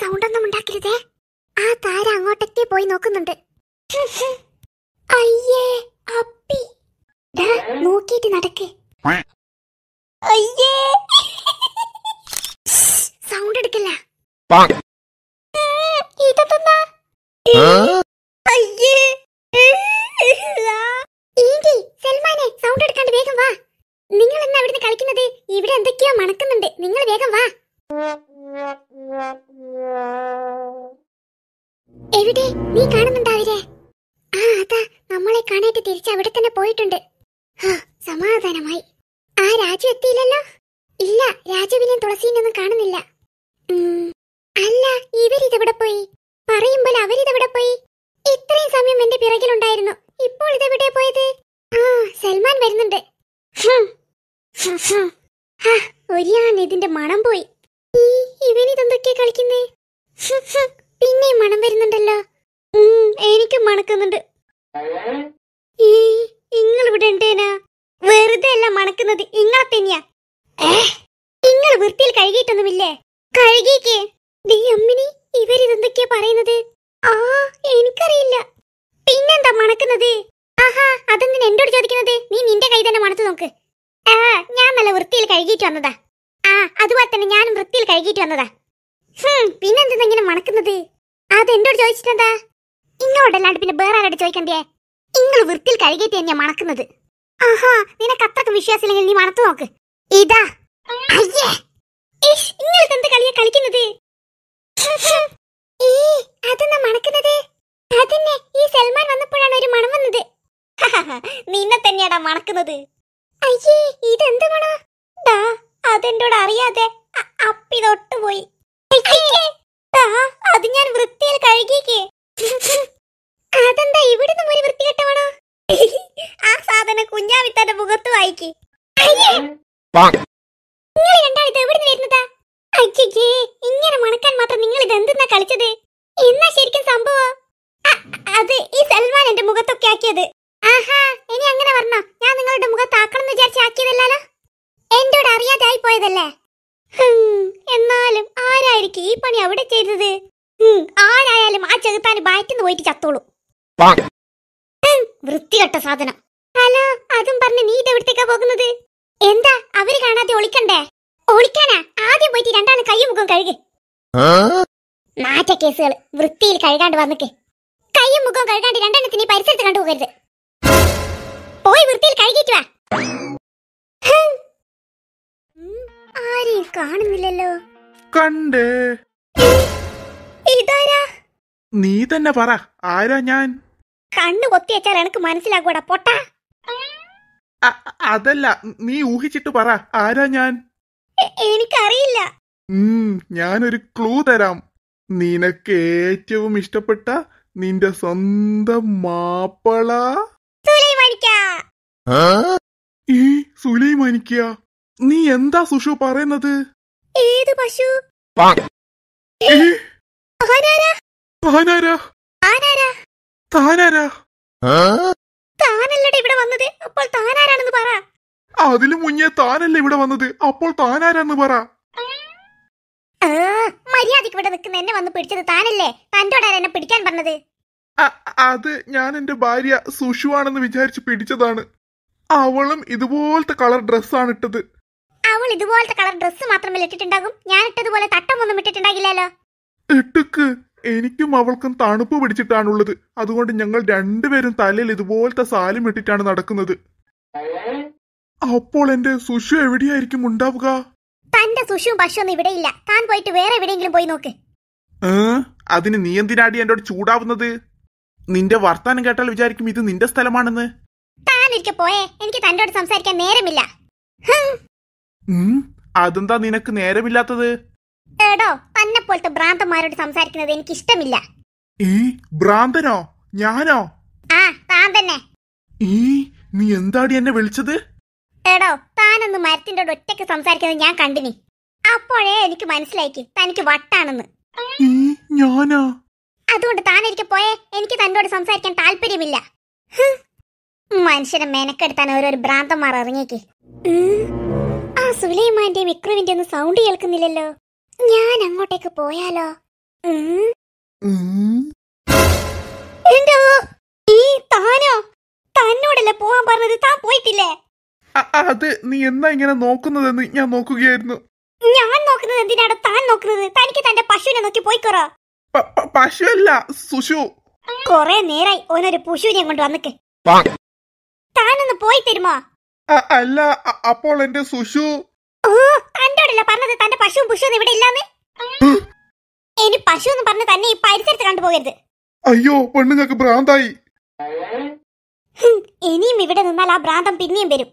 Sound ഒന്നും ഉണ്ടാക്കരുതേ. ആ താര അങ്ങോട്ടൊക്കെ പോയി നോക്കുന്നുണ്ട്. അയ്യേ അപ്പി. ദാ, നോക്കിയിട്ട് നടക്ക്. അയ്യേ. സൗണ്ട് എടുക്കില്ല. നിങ്ങൾ എന്നാ ഇവിടുന്ന് കളിക്കുന്നത്? ഇവിടെ എന്തൊക്കെയോ മണക്കുന്നുണ്ട്. നിങ്ങൾ വേഗം വാ. എവിടെ? നീ കാണുന്നുണ്ടോ ആ അതാ. നമ്മളെ കാണായിട്ട് തിരിച്ച് അവിടെ തന്നെ പോയിട്ടുണ്ട്. സമാധാനമായി. ആ രാജു എത്തിയില്ലല്ലോ? ഇല്ല രാജുവിനെയും തുളസീനൊന്നും കാണുന്നില്ല. അല്ല ഇവരിതെവിടെ പോയി? പറയുമ്പോൾ അവരിതെവിടെ പോയി? ഇത്രയും സമയം എന്റെ പിറകിലുണ്ടായിരുന്നു. ഇപ്പോൾ ഇതെവിടെ പോയത്? ആ സൽമാൻ വരുന്നുണ്ട്. ഒരിയാണ് ഇതിന്റെ മണം പോയി. ഈ ഇവനിതെന്തൊക്കെയാ കളിക്കുന്നേ. പിന്നെയും മണം വരുന്നുണ്ടല്ലോ. എനിക്കും മണക്കുന്നുണ്ട്. നിങ്ങൾ ഇവിടെ ഉണ്ടേനാ? വെറുതെ അല്ല മണക്കുന്നത് ഇങ്ങളെ തന്നെയാ. നിങ്ങൾ വൃത്തിയിൽ കഴുകിയിട്ടൊന്നുമില്ലേ? കഴുകിക്ക്. ദീ അമ്മിനി ഇവരിതെന്തൊക്കെയാ പറയുന്നത്? ആ എനിക്കറിയില്ല. പിന്നെന്താ മണക്കുന്നത്? ആഹാ അതെന്തിനാ എന്നോട് ചോദിക്കുന്നത്? നീ നിന്റെ കൈ തന്നെ മണത്ത് നോക്ക്. ആ ഞാൻ നല്ല വൃത്തിയിൽ കഴുകിയിട്ട് വന്നതാ. ആ അതുപോലെ തന്നെ ഞാനും വൃത്തിയിൽ കഴുകിയിട്ട് വന്നതാ. പിന്നെന്താ ഇങ്ങനെ മണക്കുന്നത്? അത് എന്നോട് ചോദിച്ചിട്ടെന്താ? ഇങ്ങോട്ടല്ലാണ്ട് പിന്നെ വേറെ ആരോട് ചോദിക്കണ്ടേ? നിങ്ങൾ വൃത്തിയിൽ കഴുകിയിട്ട് തന്നെയാ മണക്കുന്നത്. ആഹാ നിനക്ക് അത്രയ്ക്ക് വിശ്വാസമില്ലെങ്കിൽ നീ മണത്തു നോക്ക്. ഇതാ. അയ്യേ. നിങ്ങൾക്ക് എന്ത് കളിയാ കളിക്കുന്നത്? ഏ, അതെന്നാ മണക്കുന്നത്? അതന്നെ ഈ സൽമാൻ വന്നപ്പോഴാണ് ഒരു മണം വന്നത്. നിന്നെ തന്നെയാടാ മണക്കുന്നത്. അയ്യേ ഇതെന്ത് മണോ? ദാ അതെന്നോട് അറിയാതെ? അപ്പിതൊട്ടുപോയി അത് ഞാൻ വൃത്തിയിൽ കഴുകിക്കേ അതെന്താ ഇവിടുന്ന് ഒരു വൃത്തികെട്ടവണോ? ആ സാധനം കുഞ്ഞാവിത്താന്റെ മുഖത്ത് വായിക്ക്. നിങ്ങൾ രണ്ടാളിത് എവിടുന്ന് വരുന്നതാ? അയ്യേ ഇങ്ങനെ മണക്കാൻ മാത്രം നിങ്ങൾ ഇത് എന്തെന്നാ കളിച്ചത്? എന്നാ ശരിക്കും സംഭവം? അത് ഈ സൽമാൻ എന്റെ മുഖത്തൊക്കെ ആക്കിയത്. ആഹാ ഇനി അങ്ങനെ പറഞ്ഞോ ഞാൻ നിങ്ങളുടെ മുഖത്താക്കണം എന്ന് വിചാരിച്ച് ആക്കിയതല്ലോ എന്നോട് അറിയാതായി പോയതല്ലേ എന്നാലും ആരായിരിക്കും ഈ പണി അവിടെ ചെയ്തത്? ആരായാലും ആ ചെകുത്താന് ബാറ്റിന്ന് പോയിട്ട് ചത്തോളൂ. വൃത്തികെട്ട സാധനം. ഹലോ അതും പറഞ്ഞ് നീ ഇതെവിടത്തേക്കാ പോകുന്നത്? എന്താ അവർ കാണാതെ ഒളിക്കണ്ടേ? ഒളിക്കാനാ? ആദ്യം പോയിട്ട് രണ്ടാളും കൈ മുഖം കഴുകി. നാറ്റ കേസുകൾ വൃത്തിയിൽ കഴുകാണ്ട് വന്നിക്ക് കൈയും മുഖവും കഴുകാണ്ട് രണ്ടെണ്ണത്തിന് നീ പരിസരത്ത് കണ്ടുപോകരുത്. പോയി വൃത്തിയിൽ കഴുകിയിട്ട് വാ. ആരെയും കാണുന്നില്ലല്ലോ. കണ്ടേ. ഇതാരാ? നീ തന്നെ പറ. ആരാ ഞാൻ? കണ്ണു കൊത്തി വെച്ചാൽ എനക്ക് മനസ്സിലാകൂടാ പൊട്ട. അതല്ല നീ ഊഹിച്ചിട്ട് പറ. ആരാ ഞാൻ? എനിക്കറിയില്ല. ഞാനൊരു ക്ലൂ തരാം. നിനക്ക് ഏറ്റവും ഇഷ്ടപ്പെട്ട നിന്റെ സ്വന്തം മാപ്പള. സുലൈമാനിക്ക. ഈ സുലൈമാനിക്ക നീ എന്താ സുഷു പറയുന്നത്? ഏത് പശു? അതിലും ആരാരാ താനാരാ? ആരാരാ താനാരാ? താനല്ലടെ ഇവിടെ വന്നത്. അപ്പോൾ താനാരാണെന്ന് പറ. അതിനു മുന്നേ താനല്ലേ ഇവിടെ വന്നത്. അപ്പോൾ താനാരാന്ന് പറ. മര്യാദയ്ക്ക് ഇവിടെ നിൽക്കുന്ന എന്നെ വന്ന് പിടിച്ചത് താനല്ലേ? തന്റോടാണ് എന്നെ പിടിക്കാൻ പറഞ്ഞത്. അത് ഞാൻ എന്റെ ഭാര്യ സുഷു ആണെന്ന് വിചാരിച്ച് പിടിച്ചതാണ്. അവളും ഇതുപോലത്തെ കളർ ഡ്രസ്സാണ് ഇട്ടത്. അവൾ ഇതുപോലത്തെ കളർ ഡ്രസ്സ് മാത്രമല്ല ഇട്ടിട്ടുണ്ടാകും. ഞാൻ ഇട്ടതുപോലെ തട്ടമൊന്നും ഇട്ടിട്ടുണ്ടാകില്ലല്ലോ. ഇട്ടുക്ക്. എനിക്കും അവൾക്കും തണുപ്പ് പിടിച്ചിട്ടാണുള്ളത്. അതുകൊണ്ട് ഞങ്ങൾ രണ്ടുപേരും തലയിൽ ഇതുപോലത്തെ സാലും ഇട്ടിട്ടാണ് നടക്കുന്നത്. അപ്പോൾ എന്റെ സുഷു എവിടെയായിരിക്കും ഉണ്ടാവുക? തന്റെ സുഷുവും പശുവൊന്നും ഇവിടെ ഇല്ല താൻ പോയിട്ട് വേറെ എവിടെയെങ്കിലും പോയി നോക്ക്. അതിന് നീ എന്തിനാടി എന്നോട് ചൂടാവുന്നത്? നിന്റെ വർത്താനം കേട്ടാൽ വിചാരിക്കും ഇത് നിന്റെ സ്ഥലമാണെന്ന്. താൻ ഒരിക്കൽ പോയേ. എനിക്ക് തന്നോട് സംസാരിക്കാൻ നേരമില്ല. അതെന്താ നിനക്ക് നേരമില്ലാത്തത്? എടോ തന്നെ പോലത്തെ ഭ്രാന്തന്മാരോട് സംസാരിക്കുന്നത് എനിക്ക് ഇഷ്ടമില്ല ഈ ഭ്രാന്തനോ? ഞാനോ? ആ താൻ തന്നെ. ഈ നീ എന്താടി എന്നെ വിളിച്ചത്? എടോ താനൊന്ന് മരത്തിന്റെ ഒറ്റയ്ക്ക് സംസാരിക്കുന്നത് ഞാൻ കണ്ടിനി. അപ്പോഴേ എനിക്ക് മനസ്സിലാക്കി തനിക്ക് വട്ടാണെന്ന്. ഞാനോ? അതുകൊണ്ട് താൻ എനിക്ക് പോയേ എനിക്ക് തന്നോട് സംസാരിക്കാൻ താല്പര്യമില്ല. മനുഷ്യനെ മെനക്കെടുത്താൻ ഓരോരു ഭ്രാന്തന്മാർ ഇറങ്ങിയേക്ക്. സുലൈമാന്റെയും വിക്രുവിന്റെ ഒന്നും സൗണ്ട് കേൾക്കുന്നില്ലല്ലോ. ഞാൻ അങ്ങോട്ടേക്ക് പോയാലോ? ഈ താനോ? തന്നോടല്ലേ പോവാൻ പറഞ്ഞത്? താൻ പോയിട്ടില്ലേ? അത് നീ എന്നാ ഇങ്ങനെ നോക്കുന്നതെന്ന് ഞാൻ നോക്കുകയായിരുന്നു. ഞാൻ നോക്കുന്നത് എന്തിനാണ് താൻ നോക്കുന്നത്? തനിക്ക് തന്റെ പശുവിനെ നോക്കി പോയിക്കോറോ? പശുവല്ല സുഷു കൊറേ നേരായി ഓനൊരു പശുവിനെ കൊണ്ട് വന്നിക്ക്. താനൊന്ന് പോയി തരുമോ? അല്ല അപ്പോൾ എന്റെ സുഷു തന്നോടല്ല പറഞ്ഞത് തന്റെ പശുവും പുഷുവും ഇവിടെ ഇല്ലാന്ന്? ഇനി പശു എന്ന് പറഞ്ഞ് തന്നെ ഈ പരിസരത്ത് കണ്ടുപോകരുത് അയ്യോ പെണ്ണുങ്ങൾക്ക് ഭ്രാന്തായി. ഇനിയും ഇവിടെ നിന്നാൽ ആ ഭ്രാന്തം പിന്നെയും വരും.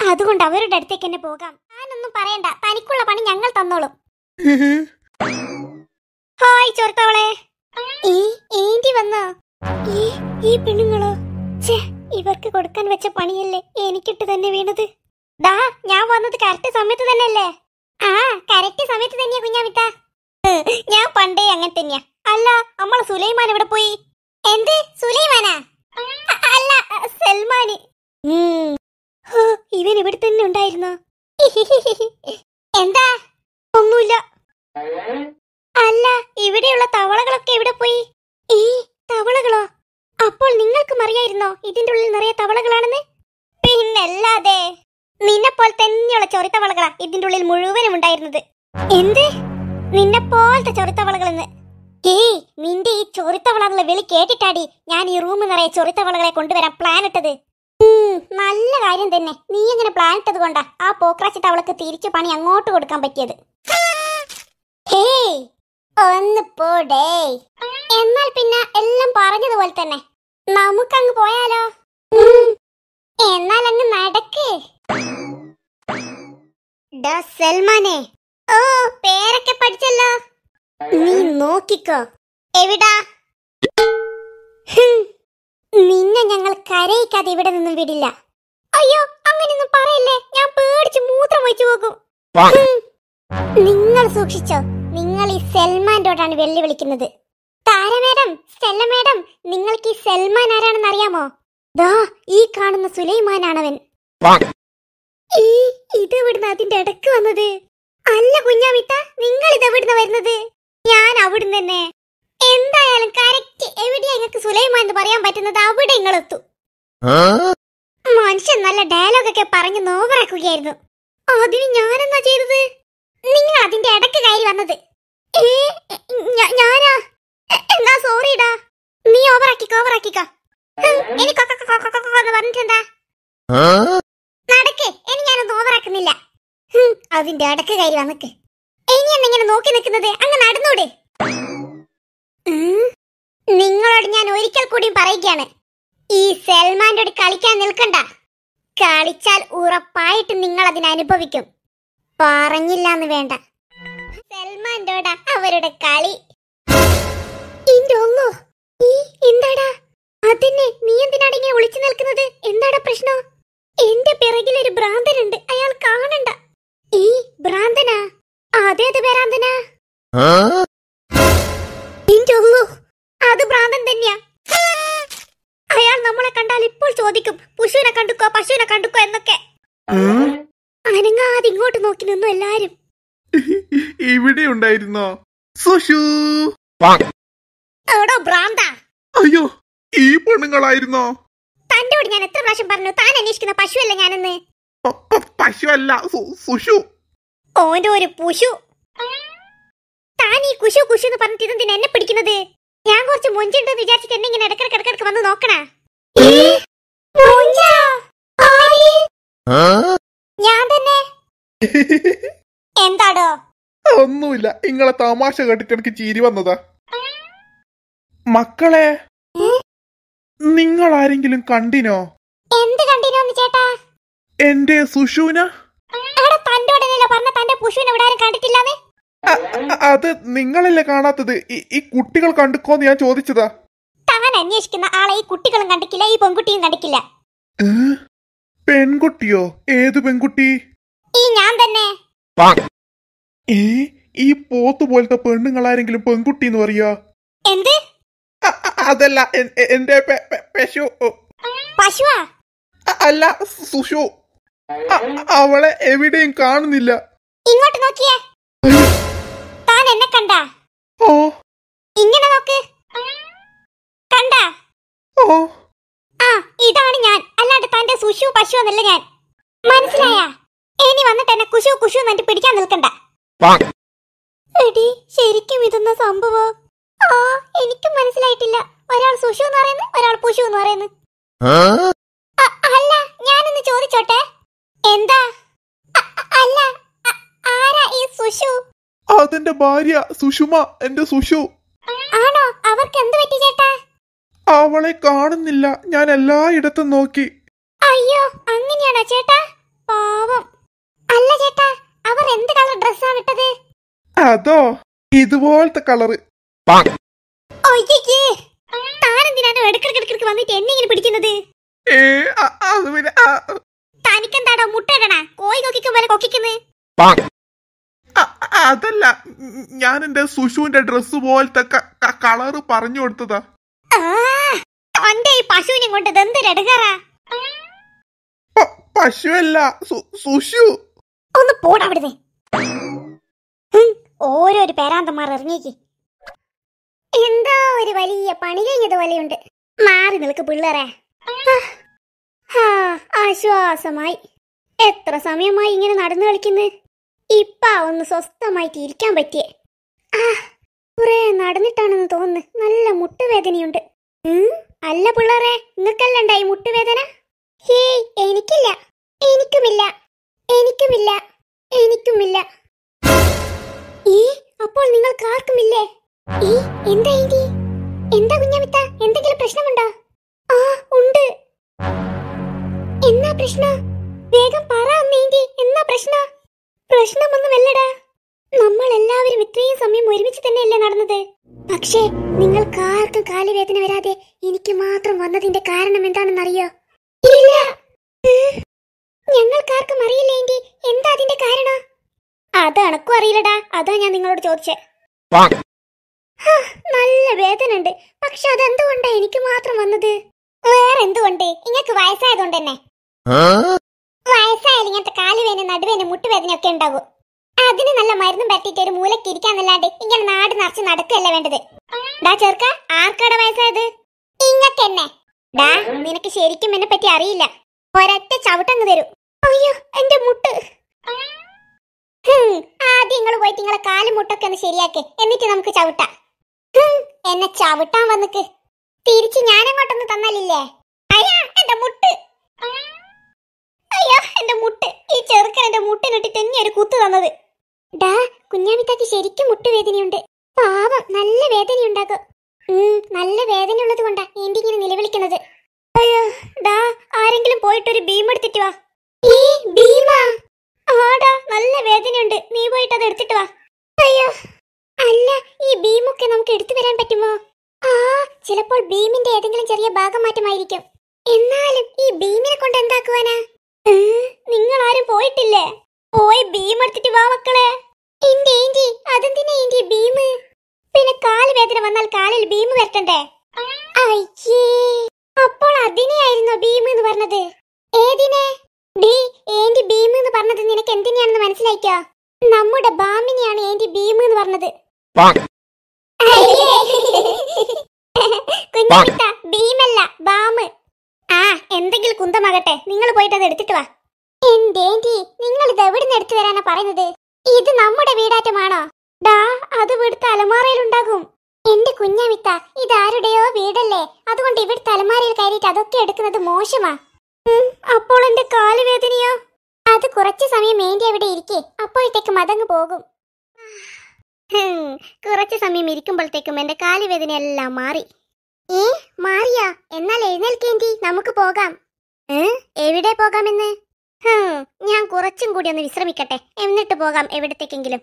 അതുകൊണ്ട് അവരുടെ അടുത്തേക്ക് തന്നെ പോകാം. ഞാനൊന്നും പറയണ്ട തനിക്കുള്ള പണി ഞങ്ങൾ തന്നോളും. ഹായ് ചോർത്തവളെ ഈ ഏന്റി വന്നോ? ഈ ഈ പെണ്ണുങ്ങളോ? ഛേ ഇവർക്ക് കൊടുക്കാൻ വെച്ച പണിയല്ലേ എനിക്കിട്ട് തന്നെ വീണത്? ദാ ഞാൻ വന്നത് കറക്റ്റ് സമയത്ത് തന്നെയല്ലേ? ആ കറക്റ്റ് സമയത്ത് തന്നെയാ കുഞ്ഞാമിത്ത ഞാൻ പണ്ടേ അങ്ങനെ തന്നെയാ. അല്ല നമ്മളെ സുലൈമാൻ ഇവിടെ പോയി? എന്ത്? സുലൈമാനാ? അല്ല സൽമാന്. ഇവൻ ഇവിടെ തന്നെ ഉണ്ടായിരുന്നോ? എന്താ? ഒന്നുമില്ല. അല്ല ഇവിടെയുള്ള തവളകളൊക്കെ എവിടെ പോയി? ഈ തവളകളോ? അപ്പോൾ നിങ്ങൾക്കും അറിയായിരുന്നോ ഇതിന്റെ ഉള്ളിൽ നിറയെ തവളകളാണെന്ന്? പിന്നല്ലാതെ നിന്നെ പോലെ തന്നെയുള്ള ചൊറിത്തവളകളാ ഇതിന്റെ ഉള്ളിൽ മുഴുവനും ഉണ്ടായിരുന്നത്. എന്ത്? നിന്നെ പോലത്തെ ചൊറിത്തവളകളെന്ന്? ഏയ് നിന്റെ ഈ ചൊറിത്തവളെന്നുള്ള വിളി കേട്ടിട്ടാടി ഞാൻ ഈ റൂം നിറയെ ചൊറിത്തവളകളെ കൊണ്ടുവരാൻ പ്ലാൻ ഇട്ടത്. നല്ല കാര്യം തന്നെ. നീ ഇങ്ങനെ പ്ലാൻ ഇട്ടത് കൊണ്ടാ ആ പോക്രാച്ചി തവളക്ക് തിരിച്ചു പണി അങ്ങോട്ട് കൊടുക്കാൻ പറ്റിയത്? ഹേയ് ഒന്ന് പോടേ. എന്നാൽ പിന്നെ എല്ലാം പറഞ്ഞതുപോലെ തന്നെ. നമുക്കങ്ങ് പോയാലോ? എന്നാൽ അങ്ങ് നടക്ക് സൽമാനെ ഓ പേരൊക്കെ പഠിച്ചല്ലോ. നീ നോക്കിക്കോ. എവിടാ? നിന്നെ ഞങ്ങൾ കരയിക്കാതെ ഇവിടെ നിന്നും വിടില്ല. അയ്യോ അങ്ങനെയൊന്നും പറയല്ലേ? ഞാൻ പേടിച്ച് മൂത്രം വെച്ചു പോകും. നിങ്ങൾ സൂക്ഷിച്ചോ. നിങ്ങൾ ഈ സൽമാന്റോടാണ് വെല്ലുവിളിക്കുന്നത്. താര മേഡം സെല്ല മേഡം നിങ്ങൾക്ക് ഈ സെൽമാൻ ആരാണെന്ന് അറിയാമോ? ദാ ഈ കാണുന്ന സുലൈമാനാണവൻ. ഈ ഇത് ഇവിടുന്ന് അതിന്റെ ഇടയ്ക്ക് വന്നത്? അല്ല കുഞ്ഞാമിത്ത നിങ്ങൾ ഇത് എവിടുന്ന് വരുന്നത്? ഞാൻ അവിടുന്ന് തന്നെ. എന്തായാലും കറക്റ്റ് എവിടെയാ നിങ്ങൾക്ക് സുലൈമാൻ എന്ന് പറയാൻ പറ്റുന്നത്? അവിടെ നിങ്ങൾ എത്തു മനുഷ്യൻ നല്ല ഡയലോഗ് ഒക്കെ പറഞ്ഞ് നോവറാക്കുകയായിരുന്നു അതിന് ഞാനെന്നാ ചെയ്തത്? നിങ്ങൾ അതിന്റെ ഇടയ്ക്ക് കയറി വന്നത്. സോറിടാ നീ നടക്ക്. അതിന്റെ അടക്ക് കയറി വന്നക്ക് ഇനി എന്നിങ്ങനെ നോക്കി നിൽക്കുന്നത്? അങ്ങ് നടന്നൂടെ. നിങ്ങളോട് ഞാൻ ഒരിക്കൽ കൂടി പറയുകയാണ്. ഈ സൽമാന്റെ കളിക്കാൻ നിൽക്കണ്ട. കളിച്ചാൽ ഉറപ്പായിട്ട് നിങ്ങൾ അതിനനുഭവിക്കും പറഞ്ഞില്ലാന്ന് വേണ്ട. സൽമാന്റോടാ അവരുടെ കളി? എന്താടാ? അതന്നെ നീ എന്തിനാണ് ഇങ്ങനെ ഒളിച്ചു നിൽക്കുന്നത്? എന്താടാ പ്രശ്നം? എന്റെ പിറകിൽ ഒരു ഭ്രാന്തനുണ്ട് അയാൾ കാണണ്ട. ഈ ഭ്രാന്തനാ? അതേത് ഭ്രാന്തനാ? ഇന്റെ ഒന്നോ അത് ഭ്രാന്തൻ തന്നെയാ. അയാൾ നമ്മളെ കണ്ടാൽ ഇപ്പോൾ ചോദിക്കും പശുവിനെ കണ്ടുക്കോ പശുവിനെ കണ്ടുക്കോ എന്നൊക്കെ. അനങ്ങാതെ ഇങ്ങോട്ട് നോക്കി നിന്നു എല്ലാരും. ഇവിടെ ഉണ്ടായിരുന്നോ? സുഷു അയ്യോ ഈ പെണ്ണുങ്ങളായിരുന്നോ? തന്റോട് ഞാൻ എത്ര പ്രാവശ്യം പറഞ്ഞു താൻ അന്വേഷിക്കുന്ന പശുവല്ല ഞാനെന്ന്? പശുവല്ല സുഷു ഓന്റെ ഒരു പുഷു താൻ ഈ കുശു കുശു എന്ന് പറഞ്ഞിട്ട് ഇതെന്തിനാ എന്നെ പിടിക്കുന്നത്? ഞാൻ കുറച്ച് മൊഞ്ചുണ്ടെന്ന് വിചാരിച്ചിട്ട് എന്നെ ഇങ്ങനെ ഇടക്കിടക്ക് ഇടക്കിടക്ക് വന്ന് നോക്കണ. ഞാൻ തന്നെ. എന്താടോ? ഒന്നുമില്ല. ഇങ്ങളെ തമാശ കേട്ടിട്ട് എനിക്ക് ചിരി വന്നതാ. മക്കളെ നിങ്ങൾ ആരെങ്കിലും കണ്ടിനോ? എന്ത് കണ്ടിനോന്ന് ചേട്ടാ? എന്റെ സുഷൂന അത് നിങ്ങളല്ലേ കാണാത്തത്? ഈ- ഈ കുട്ടികൾ കണ്ടുക്കോന്ന് ഞാൻ ചോദിച്ചതാ. താൻ അന്വേഷിക്കുന്ന ആളെ ഈ കുട്ടികളും കണ്ടിക്കില്ല ഈ പെൺകുട്ടിയും കണ്ടിക്കില്ല. പെൺകുട്ടിയോ? ഏത് പെൺകുട്ടി? ഈ ഞാൻ തന്നെ. ഏ ഈ പോത്ത് പോലത്തെ പെണ്ണുങ്ങളാരെങ്കിലും പെൺകുട്ടി എന്ന് പറയാ അതല്ല എന്റെ പശു. അല്ല സുഷു. അവളെ എവിടെയും കാണുന്നില്ല. ഇങ്ങോട്ട് നോക്കിയേ. താൻ എന്നെ കണ്ട? ഓ. ഇങ്ങനെ നോക്ക്. കണ്ട? ഓ. ആ ഇതാണ് ഞാൻ. അല്ലാണ്ട് തന്റെ സുഷു പശു എന്നല്ല ഞാൻ. മനസ്സിലായാ? ഇനി വന്നിട്ട് എന്നെ കുശു കുശു എന്നിട്ട് പിടിക്കാൻ നിൽക്കണ്ട. എടി ശരിക്കും ഇതൊന്നും സംഭവം? ആ എനിക്കും മനസ്സിലായിട്ടില്ല. ഒരാൾ സുഷു എന്ന് പറയുന്നു ഒരാൾ പുഷു എന്ന് പറയുന്നു. അല്ല ഞാനൊന്ന് ചോദിച്ചോട്ടെ? എന്താ? അല്ല ആരാ ഈ സുഷു അതെന്റെ ഭാര്യ സുഷുമ എന്റെ സുഷു. ആണോ? അവർക്ക് എന്ത് പറ്റി ചേട്ടാ? അവളെ കാണുന്നില്ല. ഞാൻ എല്ലായിടത്തും നോക്കി. അയ്യോ അങ്ങനെയാണോ ചേട്ടാ? പാവം. അല്ല ചേട്ടാ അവർ എന്ത് കളർ ഡ്രസ്സാണ് ഇട്ടത് അതോ ഇതുപോലത്തെ കളറ് താനെന്തിനാണ് വന്നിട്ട് എന്നെ ഇങ്ങനെ പിടിക്കുന്നത്? ഏ അ- ആ, തനിക്കെന്താടാ മുട്ടയിടണ? കോഴി കൊക്കിക്കും പോലെ കൊക്കിക്കുന്നത് അ- അതല്ല ഞാൻ എന്റെ സുഷുവിന്റെ ഡ്രസ് പോലത്തെ കളറ് പറഞ്ഞു കൊടുത്തതാ. തന്റെ ഈ പശുവിനെ കൊണ്ട് ഇതെന്തൊരു എടുക്കാറാ പശുവല്ല സുഷു ഒന്ന് പോടാ അവിടുന്ന്. ഓരോ ഓരോരു പേരാന്തന്മാർ ഇറങ്ങിക്ക് എന്താ ഒരു വലിയ പണി കഴിഞ്ഞതുപോലെയുണ്ട് മാറി നിൽക്ക് പിള്ളേരെ. ഹാ, ആശ്വാസമായി. എത്ര സമയമായി ഇങ്ങനെ നടന്നു കളിക്കുന്നു? ഇപ്പാ ഒന്ന് സ്വസ്ഥമായിട്ട് ഇരിക്കാൻ പറ്റിയേ. ആ കുറെ നടന്നിട്ടാണെന്ന് തോന്നുന്നു. നല്ല മുട്ടുവേദനയുണ്ട്. അല്ല പിള്ളേരെ നിങ്ങൾക്കല്ലണ്ടായി മുട്ടുവേദന? ഹേയ് എനിക്കില്ല. എനിക്കുമില്ല. എനിക്കുമില്ല. എനിക്കുമില്ല. ഈ അപ്പോൾ നിങ്ങൾക്ക് ആർക്കുമില്ലേ ഈ എന്താ ഇനി എന്താ കുഞ്ഞാമിത്ത? എന്തെങ്കിലും പ്രശ്നമുണ്ടോ? ആ ഉണ്ട്. എന്നാ പ്രശ്ന? വേഗം പറ അന്നേന്റി എന്നാ പ്രശ്നം? പ്രശ്നമൊന്നുമല്ലടാ നമ്മൾ എല്ലാവരും ഇത്രയും സമയം ഒരുമിച്ച് തന്നെയല്ലേ നടന്നത്. പക്ഷേ നിങ്ങൾക്ക് ആർക്കും കാലുവേദന വരാതെ എനിക്ക് മാത്രം വന്നതിന്റെ കാരണം എന്താണെന്നറിയോ? ഇല്ല. ഞങ്ങൾക്കാർക്കും അറിയില്ലേണ്ടി എന്താ അതിന്റെ കാരണം? അത് എനക്കും അറിയില്ലടാ. അതാ ഞാൻ നിങ്ങളോട് ചോദിച്ചേ. നല്ല വേദന ഉണ്ട് പക്ഷെ അതെന്തുകൊണ്ടാ എനിക്ക് മാത്രം വന്നത്? വേറെ എന്തുകൊണ്ട് ഇങ്ങക്ക് വയസ്സായതുകൊണ്ട് തന്നെ. വയസ്സായാലും ഇങ്ങനത്തെ കാലുവേദന നടുവേന മുട്ടുവേദന ഒക്കെ ഉണ്ടാകും. അതിന് നല്ല മരുന്നും പറ്റിയിട്ട് ഒരു മൂലക്ക് ഇരിക്കാന്നല്ലാണ്ട് ഇങ്ങനെ നാട് നിറച്ച് നടക്കല്ലേ വേണ്ടത്? ഡാ ചെറുക്ക ആർക്കാടെ വയസ്സായത്? ഇങ്ങക്കെന്നെ. ഡാ നിനക്ക് ശരിക്കും എന്നെ പറ്റി അറിയില്ല. ഒരൊറ്റ ചവിട്ടങ്ങ് തരൂ. അയ്യോ എന്റെ മുട്ട്. ആദ്യം നിങ്ങൾ പോയിട്ട് നിങ്ങളെ കാലും മുട്ടൊക്കെ ഒന്ന് ശരിയാക്ക് എന്നിട്ട് നമുക്ക് ചവിട്ടാം. എന്നെ ചവിട്ടാൻ വന്നിക്ക്. തിരിച്ച് ഞാനങ്ങോട്ടൊന്ന് തന്നാലില്ലേ? അയ്യാ എന്റെ മുട്ട്. അയ്യോ എന്റെ മുട്ട്. ഈ ചെറുക്കൻ എന്റെ മുട്ടിനിട്ടിട്ട് എന്നെ ഒരു കുത്തു തന്നത്. ഡാ കുഞ്ഞാമിത്താക്ക് ശരിക്കും മുട്ടുവേദനയുണ്ട് പാവം നല്ല വേദന ഉണ്ടാക്കും നല്ല വേദനയുള്ളത് കൊണ്ടാ ഏന്റി ഇങ്ങനെ നിലവിളിക്കുന്നത് അയ്യോ ഡാ ആരെങ്കിലും പോയിട്ട് ഒരു ബീം എടുത്തിട്ട് വാ. ആടാ നല്ല വേദനയുണ്ട്. നീ പോയിട്ട് അത് എടുത്തിട്ട് വാ. അയ്യോ. അല്ല ഈ ബീമൊക്കെ നമുക്ക് എടുത്തു വരാൻ പറ്റുമോ? ആ ചിലപ്പോൾ ബീമിന്റെ ഏതെങ്കിലും ചെറിയ ഭാഗം മാറ്റമായിരിക്കും എന്നാലും ഈ ബീമിനെ കൊണ്ട് എന്താക്കുവാനാ? നിങ്ങൾ ആരും പോയിട്ടില്ലേ? പോയി ബീം എടുത്തിട്ട് വാ മക്കളെ. എന്റെ ഏന്റി അതെന്തിനാ ഏന്റി ബീം പിന്നെ കാൽ വേദന വന്നാൽ കാലിൽ ബീം വരട്ടണ്ടേ? അയ്യേ. അപ്പോൾ അതിനെയായിരുന്നു ബീം എന്ന് പറഞ്ഞത്. ഏതിനെ? ഡി ഏന്റി ഭീം എന്ന് പറഞ്ഞത് നിനക്ക് എന്തിനാണെന്ന് മനസ്സിലായിക്കോ? നമ്മുടെ ബാമിനെയാണ് ഏന്റി ഭീം എന്ന് പറഞ്ഞത്. കുഞ്ഞിത്ത ഭീമല്ല ബാമ്. ആ എന്തെങ്കിലും കുന്തമാകട്ടെ. നിങ്ങൾ പോയിട്ട് അത് എടുത്തിട്ട് വാ. എന്തേന്റി നിങ്ങൾ ഇത് എവിടുന്ന് എടുത്തു വരാനാ പറയുന്നത്? ഇത് നമ്മുടെ വീടാറ്റമാണോ? ഡാ അത് ഇവിടുത്തെ അലമാറയിലുണ്ടാകും എന്റെ കുഞ്ഞാമിത്ത ഇത് ആരുടെയോ വീടല്ലേ? അതുകൊണ്ട് ഇവിടുത്തെ അലമാരയിൽ കയറിയിട്ട് അതൊക്കെ എടുക്കുന്നത് മോശമാ. അപ്പോൾ എന്റെ കാൽ വേദനയോ? അത് കുറച്ചു സമയം ഏന്റി അവിടെ ഇരിക്കേ അപ്പോഴത്തേക്ക് മതങ്ങ് പോകും. കുറച്ചു സമയം ഇരിക്കുമ്പോഴത്തേക്കും എന്റെ കാൽ വേദന എല്ലാം മാറി. ഏ മാറിയാ? എന്നാൽ എഴുന്നേൽക്കേണ്ടി നമുക്ക് പോകാം. എവിടെ പോകാമെന്ന്? ഞാൻ കുറച്ചും കൂടി ഒന്ന് വിശ്രമിക്കട്ടെ. എന്നിട്ട് പോകാം എവിടത്തേക്കെങ്കിലും.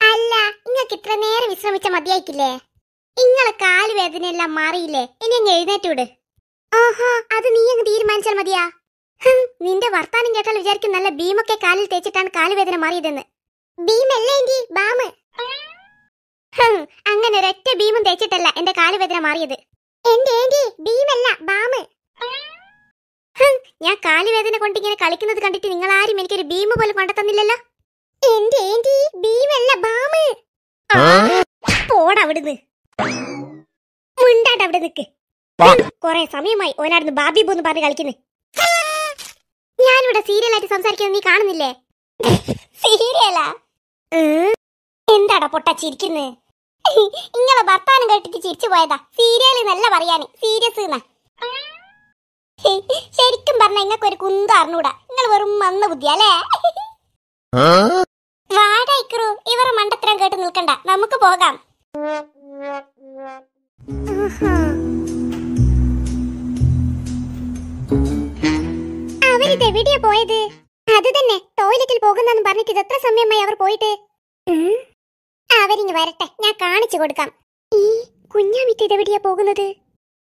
അല്ല നിങ്ങൾക്ക് ഇത്ര നേരം വിശ്രമിച്ച മതിയായിക്കില്ലേ? ഇങ്ങളെ കാൽ വേദനയെല്ലാം മാറിയില്ലേ? ഇനി അങ്ങ് എഴുന്നേറ്റ് വിട്. ആഹാ അത് നീ അങ്ങ് തീരുമാനിച്ചാൽ മതിയാ. നിന്റെ വർത്താനം കേട്ടാൽ വിചാരിക്കും നല്ല ഭീമൊക്കെ കാലിൽ തേച്ചിട്ടാണ് കാലുവേദന മാറിയതെന്ന്. ഭീമല്ലേ എന്റെ ബാമ്? അങ്ങനെ ഒരൊറ്റ ഭീമും തേച്ചിട്ടല്ല എന്റെ കാലുവേദന മാറിയത്. എന്റെ ഏന്റി ഭീമല്ല ബാമ്? ഞാൻ കാലുവേദന കൊണ്ട് ഇങ്ങനെ കളിക്കുന്നത് കണ്ടിട്ട് നിങ്ങൾ ആരും എനിക്കൊരു ഭീമ് പോലും കൊണ്ടെത്തന്നില്ലല്ലോ എന്റെ ഏന്റി ഭീമല്ല ബാമ്? പോടാ അവിടുന്ന്. മുണ്ടാട്ട് അവിടെ നിക്ക്. കൊറേ സമയമായി. ഓനാടുന്ന് ബാബി പോന്ന് പറഞ്ഞ് കളിക്കുന്നു. ഞാനിവിടെ സീരിയലായിട്ട് സംസാരിക്കുന്നത് നീ കാണുന്നില്ലേ? സീരിയലാ? എന്താടാ പൊട്ട ചിരിക്കുന്നേ? ഇങ്ങളെ ഭർത്താനം കേട്ടിട്ട് ചിരിച്ചു പോയതാ. സീരിയൽ എന്നല്ല പറയാന്. സീരിയസ് എന്നാ. ശരിക്കും പറഞ്ഞ ഇങ്ങക്ക് ഒരു കുന്ത അറിഞ്ഞൂടാ. നിങ്ങൾ വെറും മന്ന ബുദ്ധി അല്ലേ? വാടയിക്കറു ഇവരെ മണ്ടത്തരം കേട്ട് നിൽക്കണ്ട. നമുക്ക് പോകാം. അവരിത് എവിടെയാ പോയത്? അത് തന്നെ ടോയ്ലറ്റിൽ പോകുന്നെന്ന് പറഞ്ഞിട്ട് ഇത് എത്ര സമയമായി അവർ പോയിട്ട്. അവരിങ്ങ് വരട്ടെ ഞാൻ കാണിച്ചു കൊടുക്കാം. ഈ കുഞ്ഞാമിത്ത് ഇതെവിടെയാ പോകുന്നത്?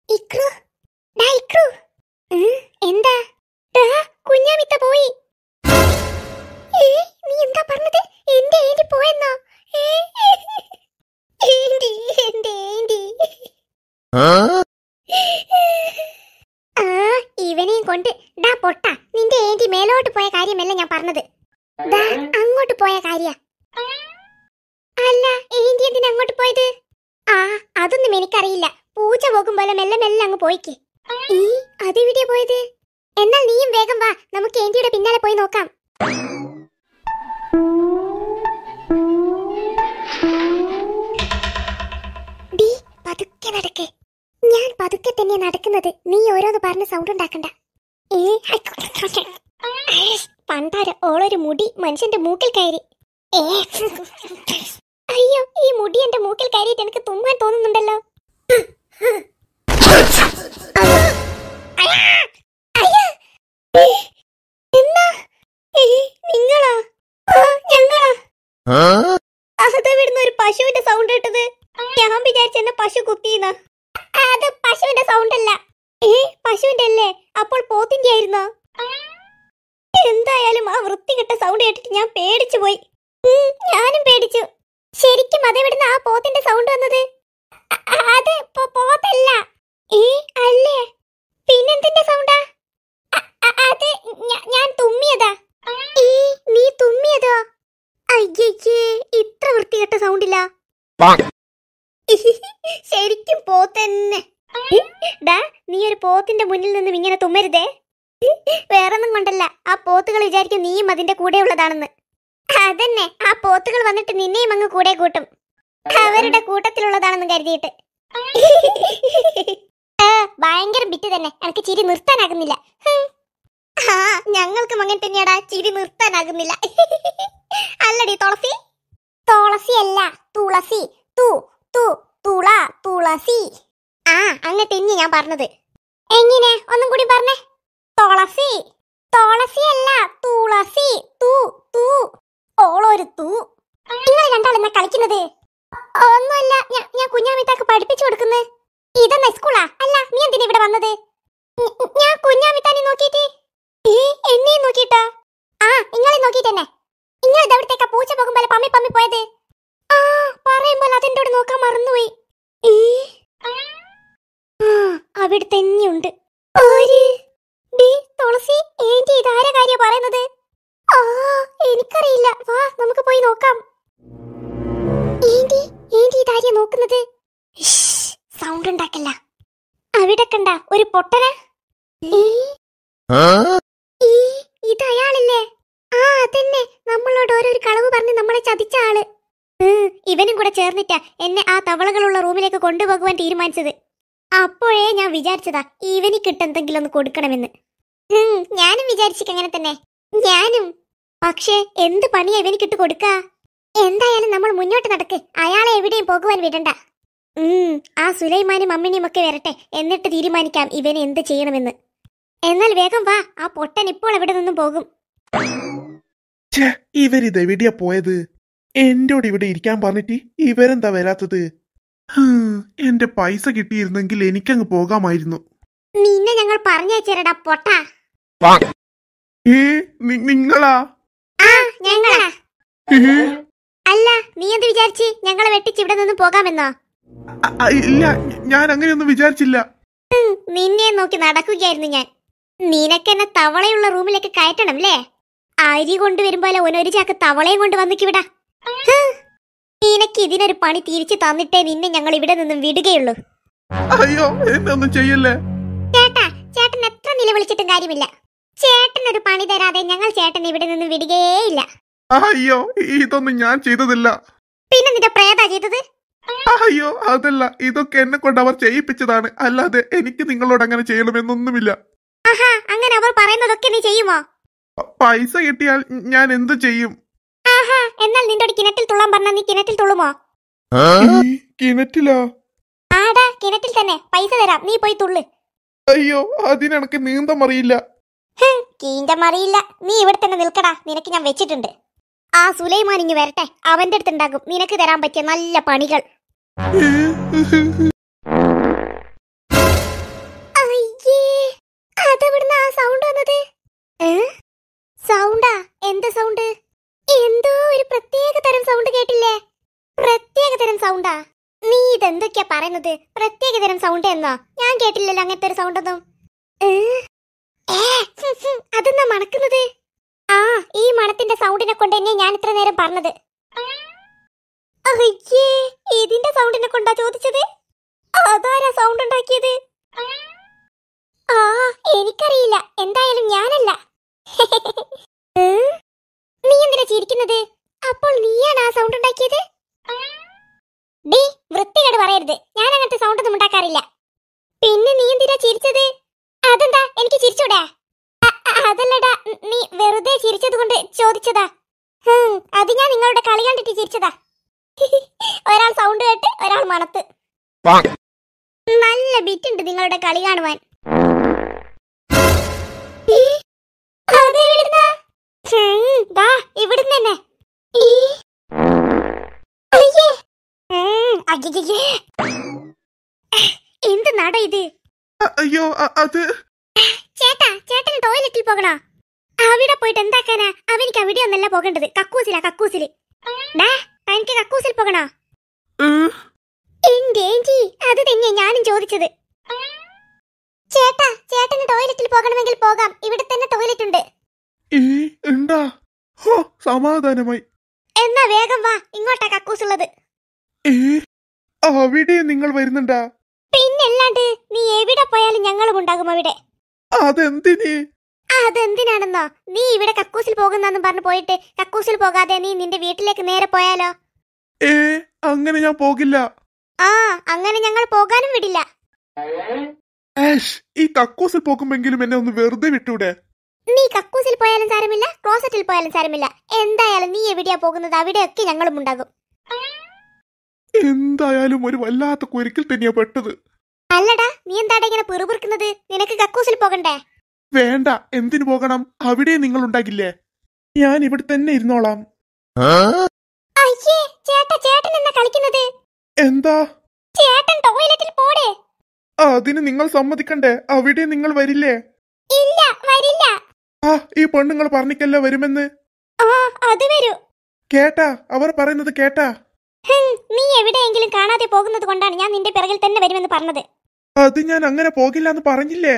ഇക്രു. ഡാ ഇക്രു. എന്താ? ഡാ കുഞ്ഞാമിത്ത പോയി. നീ എന്താ പറഞ്ഞത്? എന്റെ ഏന്റി പോയെന്നോ? ഏന്റി എന്റെ ഏന്റി ആ ഇവനെയും കൊണ്ട് ഡാ പൊട്ട നിന്റെ ഏന്റി മേലോട്ട് പോയ കാര്യമല്ല ഞാൻ പറഞ്ഞത്. ദാ അങ്ങോട്ട് പോയ കാര്യ. അല്ല ഏന്റി എന്തിനാ അങ്ങോട്ട് പോയത്? ആ അതൊന്നും എനിക്കറിയില്ല. പൂച്ച പോകും പോലെ മെല്ലെ മെല്ലെ അങ്ങ് പോയിക്ക്. ഈ ഇവിടെ പോയത്? എന്നാൽ നീയും വേഗം വാ നമുക്ക് ഏന്റിയുടെ പിന്നാലെ പോയി നോക്കാം. പതുക്കെ നടക്ക്. ഞാൻ പതുക്കെ തന്നെ നടക്കുന്നത്. നീ ഓരോന്ന് പറഞ്ഞ് സൗണ്ട് ഉണ്ടാക്കണ്ട. ഏ പണ്ടാര ഓളൊരു മുടി മനുഷ്യന്റെ മൂക്കിൽ കയറി. അയ്യോ ഈ മുടി എന്റെ മൂക്കിൽ കയറിയിട്ട് എനിക്ക് തുമ്മാൻ തോന്നുന്നുണ്ടല്ലോ. നിങ്ങളാ? ആ, ഞങ്ങളാ? അതെവിടുന്ന് ഒരു പശുവിന്റെ സൗണ്ട് ഇട്ടത് ഞാൻ വിചാരിച്ച എന്നെ പശു കുത്തിയെന്ന. അത് പശുവിന്റെ സൗണ്ട് അല്ല. ഏ പശുവിന്റെ അല്ലേ അപ്പോൾ പോത്തിന്റെ ആയിരുന്നോ? എന്തായാലും ആ വൃത്തികെട്ട സൗണ്ട് കേട്ടിട്ട് ഞാൻ പേടിച്ചു പോയി. ഞാനും പേടിച്ചു. ശരിക്കും അതെവിടുന്ന ആ പോത്തിന്റെ സൗണ്ട് വന്നത്? അത് പോത്തല്ല. ഏ അല്ലേ? പിന്നെന്തിന്റെ സൗണ്ടാ അത് ഞാൻ തുമ്മിയതാ. ഏ നീ തുമ്മിയതോ? അയ്യേ ഇത്ര വൃത്തികെട്ട സൗണ്ടില്ല ശരിക്കും പോത്തന്നെ. ഡാ നീ ഒരു പോത്തിന്റെ മുന്നിൽ നിന്നും ഇങ്ങനെ തുമ്മരുതേ. വേറൊന്നും കൊണ്ടല്ല. ആ പോത്തുകൾ വിചാരിക്കും നീയും അതിന്റെ കൂടെ ഉള്ളതാണെന്ന്. അതന്നെ ആ പോത്തുകൾ വന്നിട്ട് നിന്നെയും അങ്ങ് കൂടെ കൂട്ടും. അവരുടെ കൂട്ടത്തിലുള്ളതാണെന്ന് കരുതിയിട്ട്. ഭയങ്കര ബിറ്റ് തന്നെ. എനിക്ക് ചിരി നിർത്താനാകുന്നില്ല. ആ ഞങ്ങൾക്കും അങ്ങനെ തന്നെയാടാ. ചിരി നിർത്താനാകുന്നില്ല. അല്ലടി തുളസി? തുളസി അല്ല തുളസി. തു തു തുള തുളസി. ആ അങ്ങനെ തന്നെ ഞാൻ പറഞ്ഞത്. എങ്ങനെ? ഒന്നും കൂടി പറഞ്ഞേ. തുളസി. തുളസി അല്ല തുളസി. തൂ തൂ. ഓളൊരു തൂ. നിങ്ങൾ രണ്ടാളെന്നാ കളിക്കുന്നത്? ഒന്നുമല്ല ഞാൻ കുഞ്ഞാമിത്താക്ക് പഠിപ്പിച്ചു കൊടുക്കുന്നത് ഇതെന്നാ സ്കൂളാ? അല്ല നീ എന്തിനാ ഇവിടെ വന്നത്? ഞാൻ കുഞ്ഞാമിത്താനെ നോക്കിയിട്ട്. ഏ എന്നെയും നോക്കിയിട്ടാ? ആ നിങ്ങളെ നോക്കിയിട്ടെന്നെ. നിങ്ങൾ ഇതെവിടത്തേക്കാ പൂച്ച പോകുമ്പോൾ പമ്മി പമ്മി പോയത്? പറയുമ്പോൾ അതെന്നോട് നോക്കാൻ മറന്നുപോയി. അവിടെ തന്നെയുണ്ട്. തുളസി ഏന്റി ഇതാരെ കാര്യ പറയുന്നത്? ആ എനിക്കറിയില്ല. വാ നമുക്ക് പോയി നോക്കാം. ഏന്റി ഏന്റി ഇതാര്യ നോക്കുന്നത്? സൗണ്ട് ഉണ്ടാക്കല്ല. അവിടെ കണ്ട ഒരു പൊട്ടന? ഇത് അയാളല്ലേ? ആ അതന്നെ. നമ്മളോട് ഓരോ കളവ് പറഞ്ഞ് നമ്മളെ ചതിച്ച ആൾ. ഇവനും കൂടെ ചേർന്നിട്ടാ എന്നെ ആ തവളകളുള്ള റൂമിലേക്ക് കൊണ്ടുപോകുവാൻ തീരുമാനിച്ചത്. അപ്പോഴേ ഞാൻ വിചാരിച്ചതാ ഇവന് കിട്ടെന്തെങ്കിലും ഒന്ന് കൊടുക്കണമെന്ന്. ഞാനും വിചാരിച്ചിക്ക് അങ്ങനെ തന്നെ. ഞാനും. പക്ഷേ എന്ത് പണിയാ ഇവനിക്കിട്ട് കൊടുക്ക? എന്തായാലും നമ്മൾ മുന്നോട്ട് നടക്ക്. അയാളെ എവിടെയും പോകുവാൻ വിടണ്ട. ആ സുലൈമാനും അമ്മിനിയും ഒക്കെ വരട്ടെ. എന്നിട്ട് തീരുമാനിക്കാം ഇവന് എന്ത് ചെയ്യണമെന്ന്. എന്നാൽ വേഗം വാ. ആ പൊട്ടൻ ഇപ്പോൾ എവിടെ നിന്നും പോകും? ഛേ ഇവരിത് എവിടെയാ പോയത്? എന്നോട് ഇവിടെ ഇരിക്കാൻ പറഞ്ഞിട്ട് ഇവരെന്താ വരാത്തത്? എന്റെ പൈസ കിട്ടിയിരുന്നെങ്കിൽ എനിക്കങ്ങ് പോകാമായിരുന്നു. നിന്നെ ഞങ്ങൾ പറഞ്ഞയച്ചേരടാ പൊട്ടാ. ഏ നിങ്ങളാ? ആ ഞങ്ങളാ. അല്ല നീ എന്ത് വിചാരിച്ച്? ഞങ്ങളെ വെട്ടിച്ച് ഇവിടെ നിന്ന് പോകാമെന്നോ? ഇല്ല ഞാൻ അങ്ങനെയൊന്നും വിചാരിച്ചില്ല. നിന്നെ നോക്കി നടക്കുകയായിരുന്നു ഞാൻ. നിനക്കെന്നെ തവളയുള്ള റൂമിലേക്ക് കയറ്റണം അല്ലേ അരി കൊണ്ടുവരുമ്പോലെ ഒനൊരു ചാക്ക് തവളയും കൊണ്ട് വന്നിക്കിവിടാ നിനക്ക് ഇതിനൊരു പണി തിരിച്ചു തന്നിട്ടേ നിന്നെ ഞങ്ങൾ ഇവിടെ നിന്നും വിടുകയുള്ളൂ. അയ്യോ എന്നൊന്നും ചെയ്യല്ലേ? ചേട്ടാ ചേട്ടൻ എത്ര നിലവിളിച്ചിട്ടും കാര്യമില്ല. ചേട്ടൻ ഒരു പണി തരാതെ ഞങ്ങൾ ചേട്ടൻ ഇവിടെ നിന്നും വിടുകയേയില്ല. അയ്യോ ഇതൊന്നും ഞാൻ ചെയ്തതില്ല. പിന്നെ നിന്റെ പ്രേതാ ചെയ്തത്? അയ്യോ അതല്ല ഇതൊക്കെ എന്നെ കൊണ്ട് അവർ ചെയ്യിപ്പിച്ചതാണ്. അല്ലാതെ എനിക്ക് നിങ്ങളോട് അങ്ങനെ ചെയ്യണമെന്നൊന്നുമില്ല. അങ്ങനെ അവർ പറയുന്നതൊക്കെ നീ ചെയ്യുമോ? പൈസ കിട്ടിയാൽ ഞാൻ എന്ത് ചെയ്യും? എന്നാൽ നിന്റെ കിണറ്റിൽ തുള്ളാൻ പറഞ്ഞ നീ കിണറ്റിൽ തുള്ളുമോ? കിണറ്റിലോ? ആടാ കിണറ്റിൽ തന്നെ. പൈസ തരാം. നീ പോയി തുള്ളു. അയ്യോ അതിനെനക്ക് നീന്തം അറിയില്ല. കീന്തം അറിയില്ല. നീ ഇവിടെ തന്നെ നിൽക്കടാ. നിനക്ക് ഞാൻ വെച്ചിട്ടുണ്ട്. ആ സുലൈമാൻ ഇങ്ങ് വരട്ടെ. അവന്റെ അടുത്തുണ്ടാകും. നിനക്ക് തരാൻ പറ്റിയ നല്ല പണികൾ. അയ്യേ അതെവിടുന്ന ആ സൗണ്ട് വന്നത്? സൗണ്ടാ എന്ത് സൗണ്ട് എന്തോ ഒരു പ്രത്യേക തരം സൗണ്ട് കേട്ടില്ലേ? പ്രത്യേക തരം സൗണ്ടാ നീ ഇതെന്തൊക്കെയാ പറയുന്നത്? പ്രത്യേക തരം സൗണ്ട് എന്നോ? ഞാൻ കേട്ടില്ലല്ലോ അങ്ങനത്തെ ഒരു സൗണ്ട് ഒന്നും. അതെന്നാ മണക്കുന്നത്? ആ ഈ മണത്തിന്റെ സൗണ്ടിനെ കൊണ്ട് തന്നെ ഞാൻ ഇത്ര നേരം പറഞ്ഞത്. അയ്യേ ഇതിന്റെ സൗണ്ടിനെ കൊണ്ടാ ചോദിച്ചത്? അതാരാ സൗണ്ട് ഉണ്ടാക്കിയത്? ആ എനിക്കറിയില്ല. എന്തായാലും ഞാനല്ല? നീ എന്തിനാ ചിരിക്കുന്നത്? അപ്പോൾ നീയാണ് ആ സൗണ്ട് ഉണ്ടാക്കിയത്? ഡീ വൃത്തികേട് പറയരുത്. ഞാൻ അങ്ങനത്തെ സൗണ്ട് ഒന്നും ഉണ്ടാക്കാറില്ല. പിന്നെ നീ എന്തിനാ ചിരിച്ചത്? അതെന്താ? എനിക്ക് ചിരിച്ചൂടെ? അതല്ലടാ നീ വെറുതെ ചിരിച്ചത് കൊണ്ട് ചോദിച്ചതാ. അത് ഞാൻ നിങ്ങളുടെ കളി കണ്ടിട്ട് ചിരിച്ചതാ. ഒരാൾ സൗണ്ട് കേട്ട് ഒരാൾ മണത്ത്. നല്ല ബിറ്റ് ഉണ്ട് നിങ്ങളുടെ കളി കാണുവാൻ. ദാ ഇവിടുന്ന് തന്നെ. എന്ത് നട ഇത്? അയ്യോ അത്? ചേട്ടാ ചേട്ടൻ ടോയ്ലറ്റിൽ പോകണോ? അവിടെ പോയിട്ട് എന്താക്കാനാ? അവനിക്ക് അവിടെ ഒന്നല്ല പോകേണ്ടത്. കക്കൂസിലാ കക്കൂസിൽ. ഡാ എനിക്ക് കക്കൂസിൽ പോകണോ? ഏഞ്ചി അത് തന്നെയാ ഞാനും ചോദിച്ചത്. ചേട്ടാ ചേട്ടന് ടോയ്ലറ്റിൽ പോകണമെങ്കിൽ പോകാം. ഇവിടെ തന്നെ ടോയ്ലറ്റ് ഉണ്ട്. ഉണ്ടാ ഹോ സമാധാനമായി. എന്നാ വേഗം വാ ഇങ്ങോട്ടാ കക്കൂസുള്ളത്. ഏ? അവിടെ നിങ്ങൾ വരുന്നുണ്ടാ? പിന്നല്ലാണ്ട് നീ എവിടെ പോയാലും ഞങ്ങളും ഉണ്ടാകും അവിടെ. അതെന്തിന്? അതെന്തിനാണെന്നോ? നീ ഇവിടെ കക്കൂസിൽ പോകുന്നെന്നും പറഞ്ഞു പോയിട്ട് കക്കൂസിൽ പോകാതെ നീ നിന്റെ വീട്ടിലേക്ക് നേരെ പോയാലോ? ഏ അങ്ങനെ ഞാൻ പോകില്ല. ആ അങ്ങനെ ഞങ്ങൾ പോകാനും വിടില്ല. ഈ കക്കൂസിൽ പോകുമെങ്കിലും എന്നെ ഒന്ന് വെറുതെ വിട്ടൂടെ? നീ കക്കൂസിൽ പോയാലും സാരമില്ല ക്ലോസറ്റിൽ പോയാലും സാരമില്ല. എന്തായാലും നീ എവിടെയാ പോകുന്നത്? അവിടെയൊക്കെ ഞങ്ങളും ഉണ്ടാകും. എന്തായാലും ഒരു വല്ലാത്ത കുരുക്കിൽ തന്നെയാ പെട്ടത്. അല്ലടാ നീ എന്താടാ ഇങ്ങനെ പിറുപിറുക്കുന്നത്? നിനക്ക് കക്കൂസിൽ പോകണ്ടേ? വേണ്ട എന്തിനു പോകണം? അവിടെ നിങ്ങൾ ഉണ്ടാകില്ലേ? ഞാൻ ഇവിടെ തന്നെ ഇരുന്നോളാം. അയ്യേ ചേട്ടാ ചേട്ടൻ എന്നാ കളിക്കുന്നത്? എന്താ? ചേട്ടൻ ടോയ്ലറ്റിൽ പോടേ. അതിന് നിങ്ങൾ സമ്മതിക്കണ്ടേ? അവിടെ നിങ്ങൾ വരില്ല? ആ ഈ പെണ്ണുങ്ങൾ പറഞ്ഞിക്കല്ലോ വരുമെന്ന്? ആ അത് വരൂ. കേട്ടാ അവർ പറയുന്നത് കേട്ടാ. നീ എവിടെയെങ്കിലും കാണാതെ പോകുന്നത് കൊണ്ടാണ് ഞാൻ നിന്റെ പിറകിൽ തന്നെ വരുമെന്ന് പറഞ്ഞത്. അത് ഞാൻ അങ്ങനെ പോകില്ല എന്ന് പറഞ്ഞില്ലേ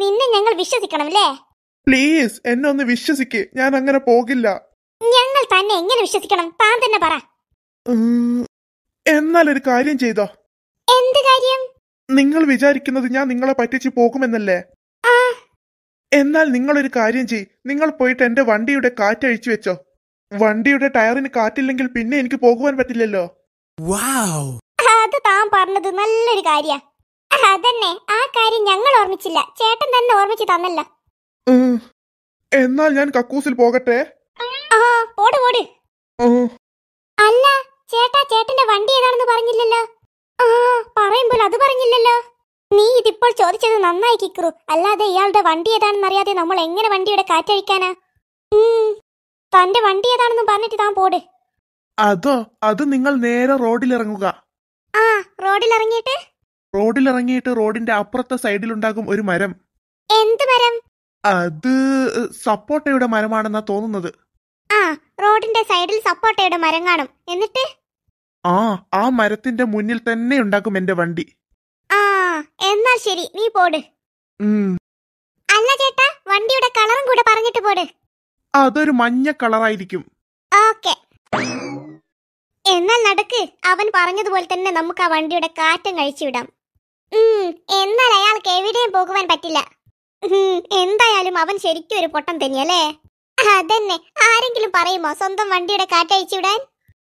നിന്നെ ഞങ്ങൾ വിശ്വസിക്കണം അല്ലേ? പ്ലീസ് എന്നെ ഒന്ന് വിശ്വസിക്ക്. ഞാൻ അങ്ങനെ പോകില്ല. ഞങ്ങൾ തന്നെ എങ്ങനെ വിശ്വസിക്കണം? താൻ തന്നെ പറ. എന്നാൽ ഒരു കാര്യം ചെയ്തോ. എന്ത് കാര്യം? നിങ്ങൾ വിചാരിക്കുന്നത് ഞാൻ നിങ്ങളെ പറ്റിച്ച് പോകുമെന്നല്ലേ? എന്നാൽ നിങ്ങളൊരു കാര്യം ചെയ് നിങ്ങൾ പോയിട്ട് എന്റെ വണ്ടിയുടെ കാറ്റ് അഴിച്ചു വെച്ചോ. വണ്ടിയുടെ ടയറിന് കാറ്റില്ലെങ്കിൽ പിന്നെ എനിക്ക് പോകുവാൻ പറ്റില്ലല്ലോ. Wow! അത് താൻ പറഞ്ഞത് നല്ലൊരു കാര്യ. അതന്നെ ആ കാര്യം ഞങ്ങൾ ഓർമ്മിച്ചില്ല. ചേട്ടൻ തന്നെ ഓർമ്മിച്ച് തന്നല്ലോ. എന്നാൽ ഞാൻ കക്കൂസിൽ പോകട്ടെ? ആ പോട് പോട്. അല്ല ചേട്ടാ ചേട്ടന്റെ വണ്ടി ഏതാണെന്ന് പറഞ്ഞില്ലല്ലോ? ആ പറയുമ്പോൾ അത് പറഞ്ഞില്ലല്ലോ? നീ ഇതിപ്പോൾ ചോദിച്ചത് നന്നായി കിക്കറു. അല്ലാതെ ഇയാളുടെ വണ്ടി ഏതാണെന്ന് അറിയാതെ നമ്മൾ എങ്ങനെ വണ്ടിയുടെ കാറ്റഴിക്കാനാ തന്റെ വണ്ടി ഏതാണെന്ന് പറഞ്ഞിട്ട് താൻ പോട്. അതോ അത് നിങ്ങൾ നേരെ റോഡിലിറങ്ങുക. ആ റോഡിൽ ഇറങ്ങിയിട്ട് റോഡിലിറങ്ങിയിട്ട് റോഡിന്റെ അപ്പുറത്തെ സൈഡിലുണ്ടാകും ഒരു മരം. എന്ത് മരം? അത് സപ്പോട്ടയുടെ മരമാണെന്നാ തോന്നുന്നത്. ആ റോഡിന്റെ സൈഡിൽ സപ്പോട്ടയുടെ മരം കാണും. എന്നിട്ട്? ആ ആ മരത്തിന്റെ മുന്നിൽ തന്നെ ഉണ്ടാക്കും എന്റെ വണ്ടി. എന്നാൽ ശരി നീ പോട്. അല്ല ചേട്ടാ വണ്ടിയുടെ കളറും കൂടെ പറഞ്ഞിട്ട് പോട്. അതൊരു മഞ്ഞ കളറായിരിക്കും ഓക്കെ. എന്നാൽ നടക്ക് അവൻ പറഞ്ഞതുപോലെ തന്നെ നമുക്ക് ആ വണ്ടിയുടെ കാറ്റം കഴിച്ചു വിടാം. ഉം, എന്നാൽ അയാൾക്ക് എവിടെയും പോകുവാൻ പറ്റില്ല. എന്തായാലും അവൻ ശരിക്കും ഒരു പൊട്ടം തന്നെയല്ലേ അതന്നെ ആരെങ്കിലും പറയുമോ സ്വന്തം വണ്ടിയുടെ കാറ്റയച്ചു വിടാൻ?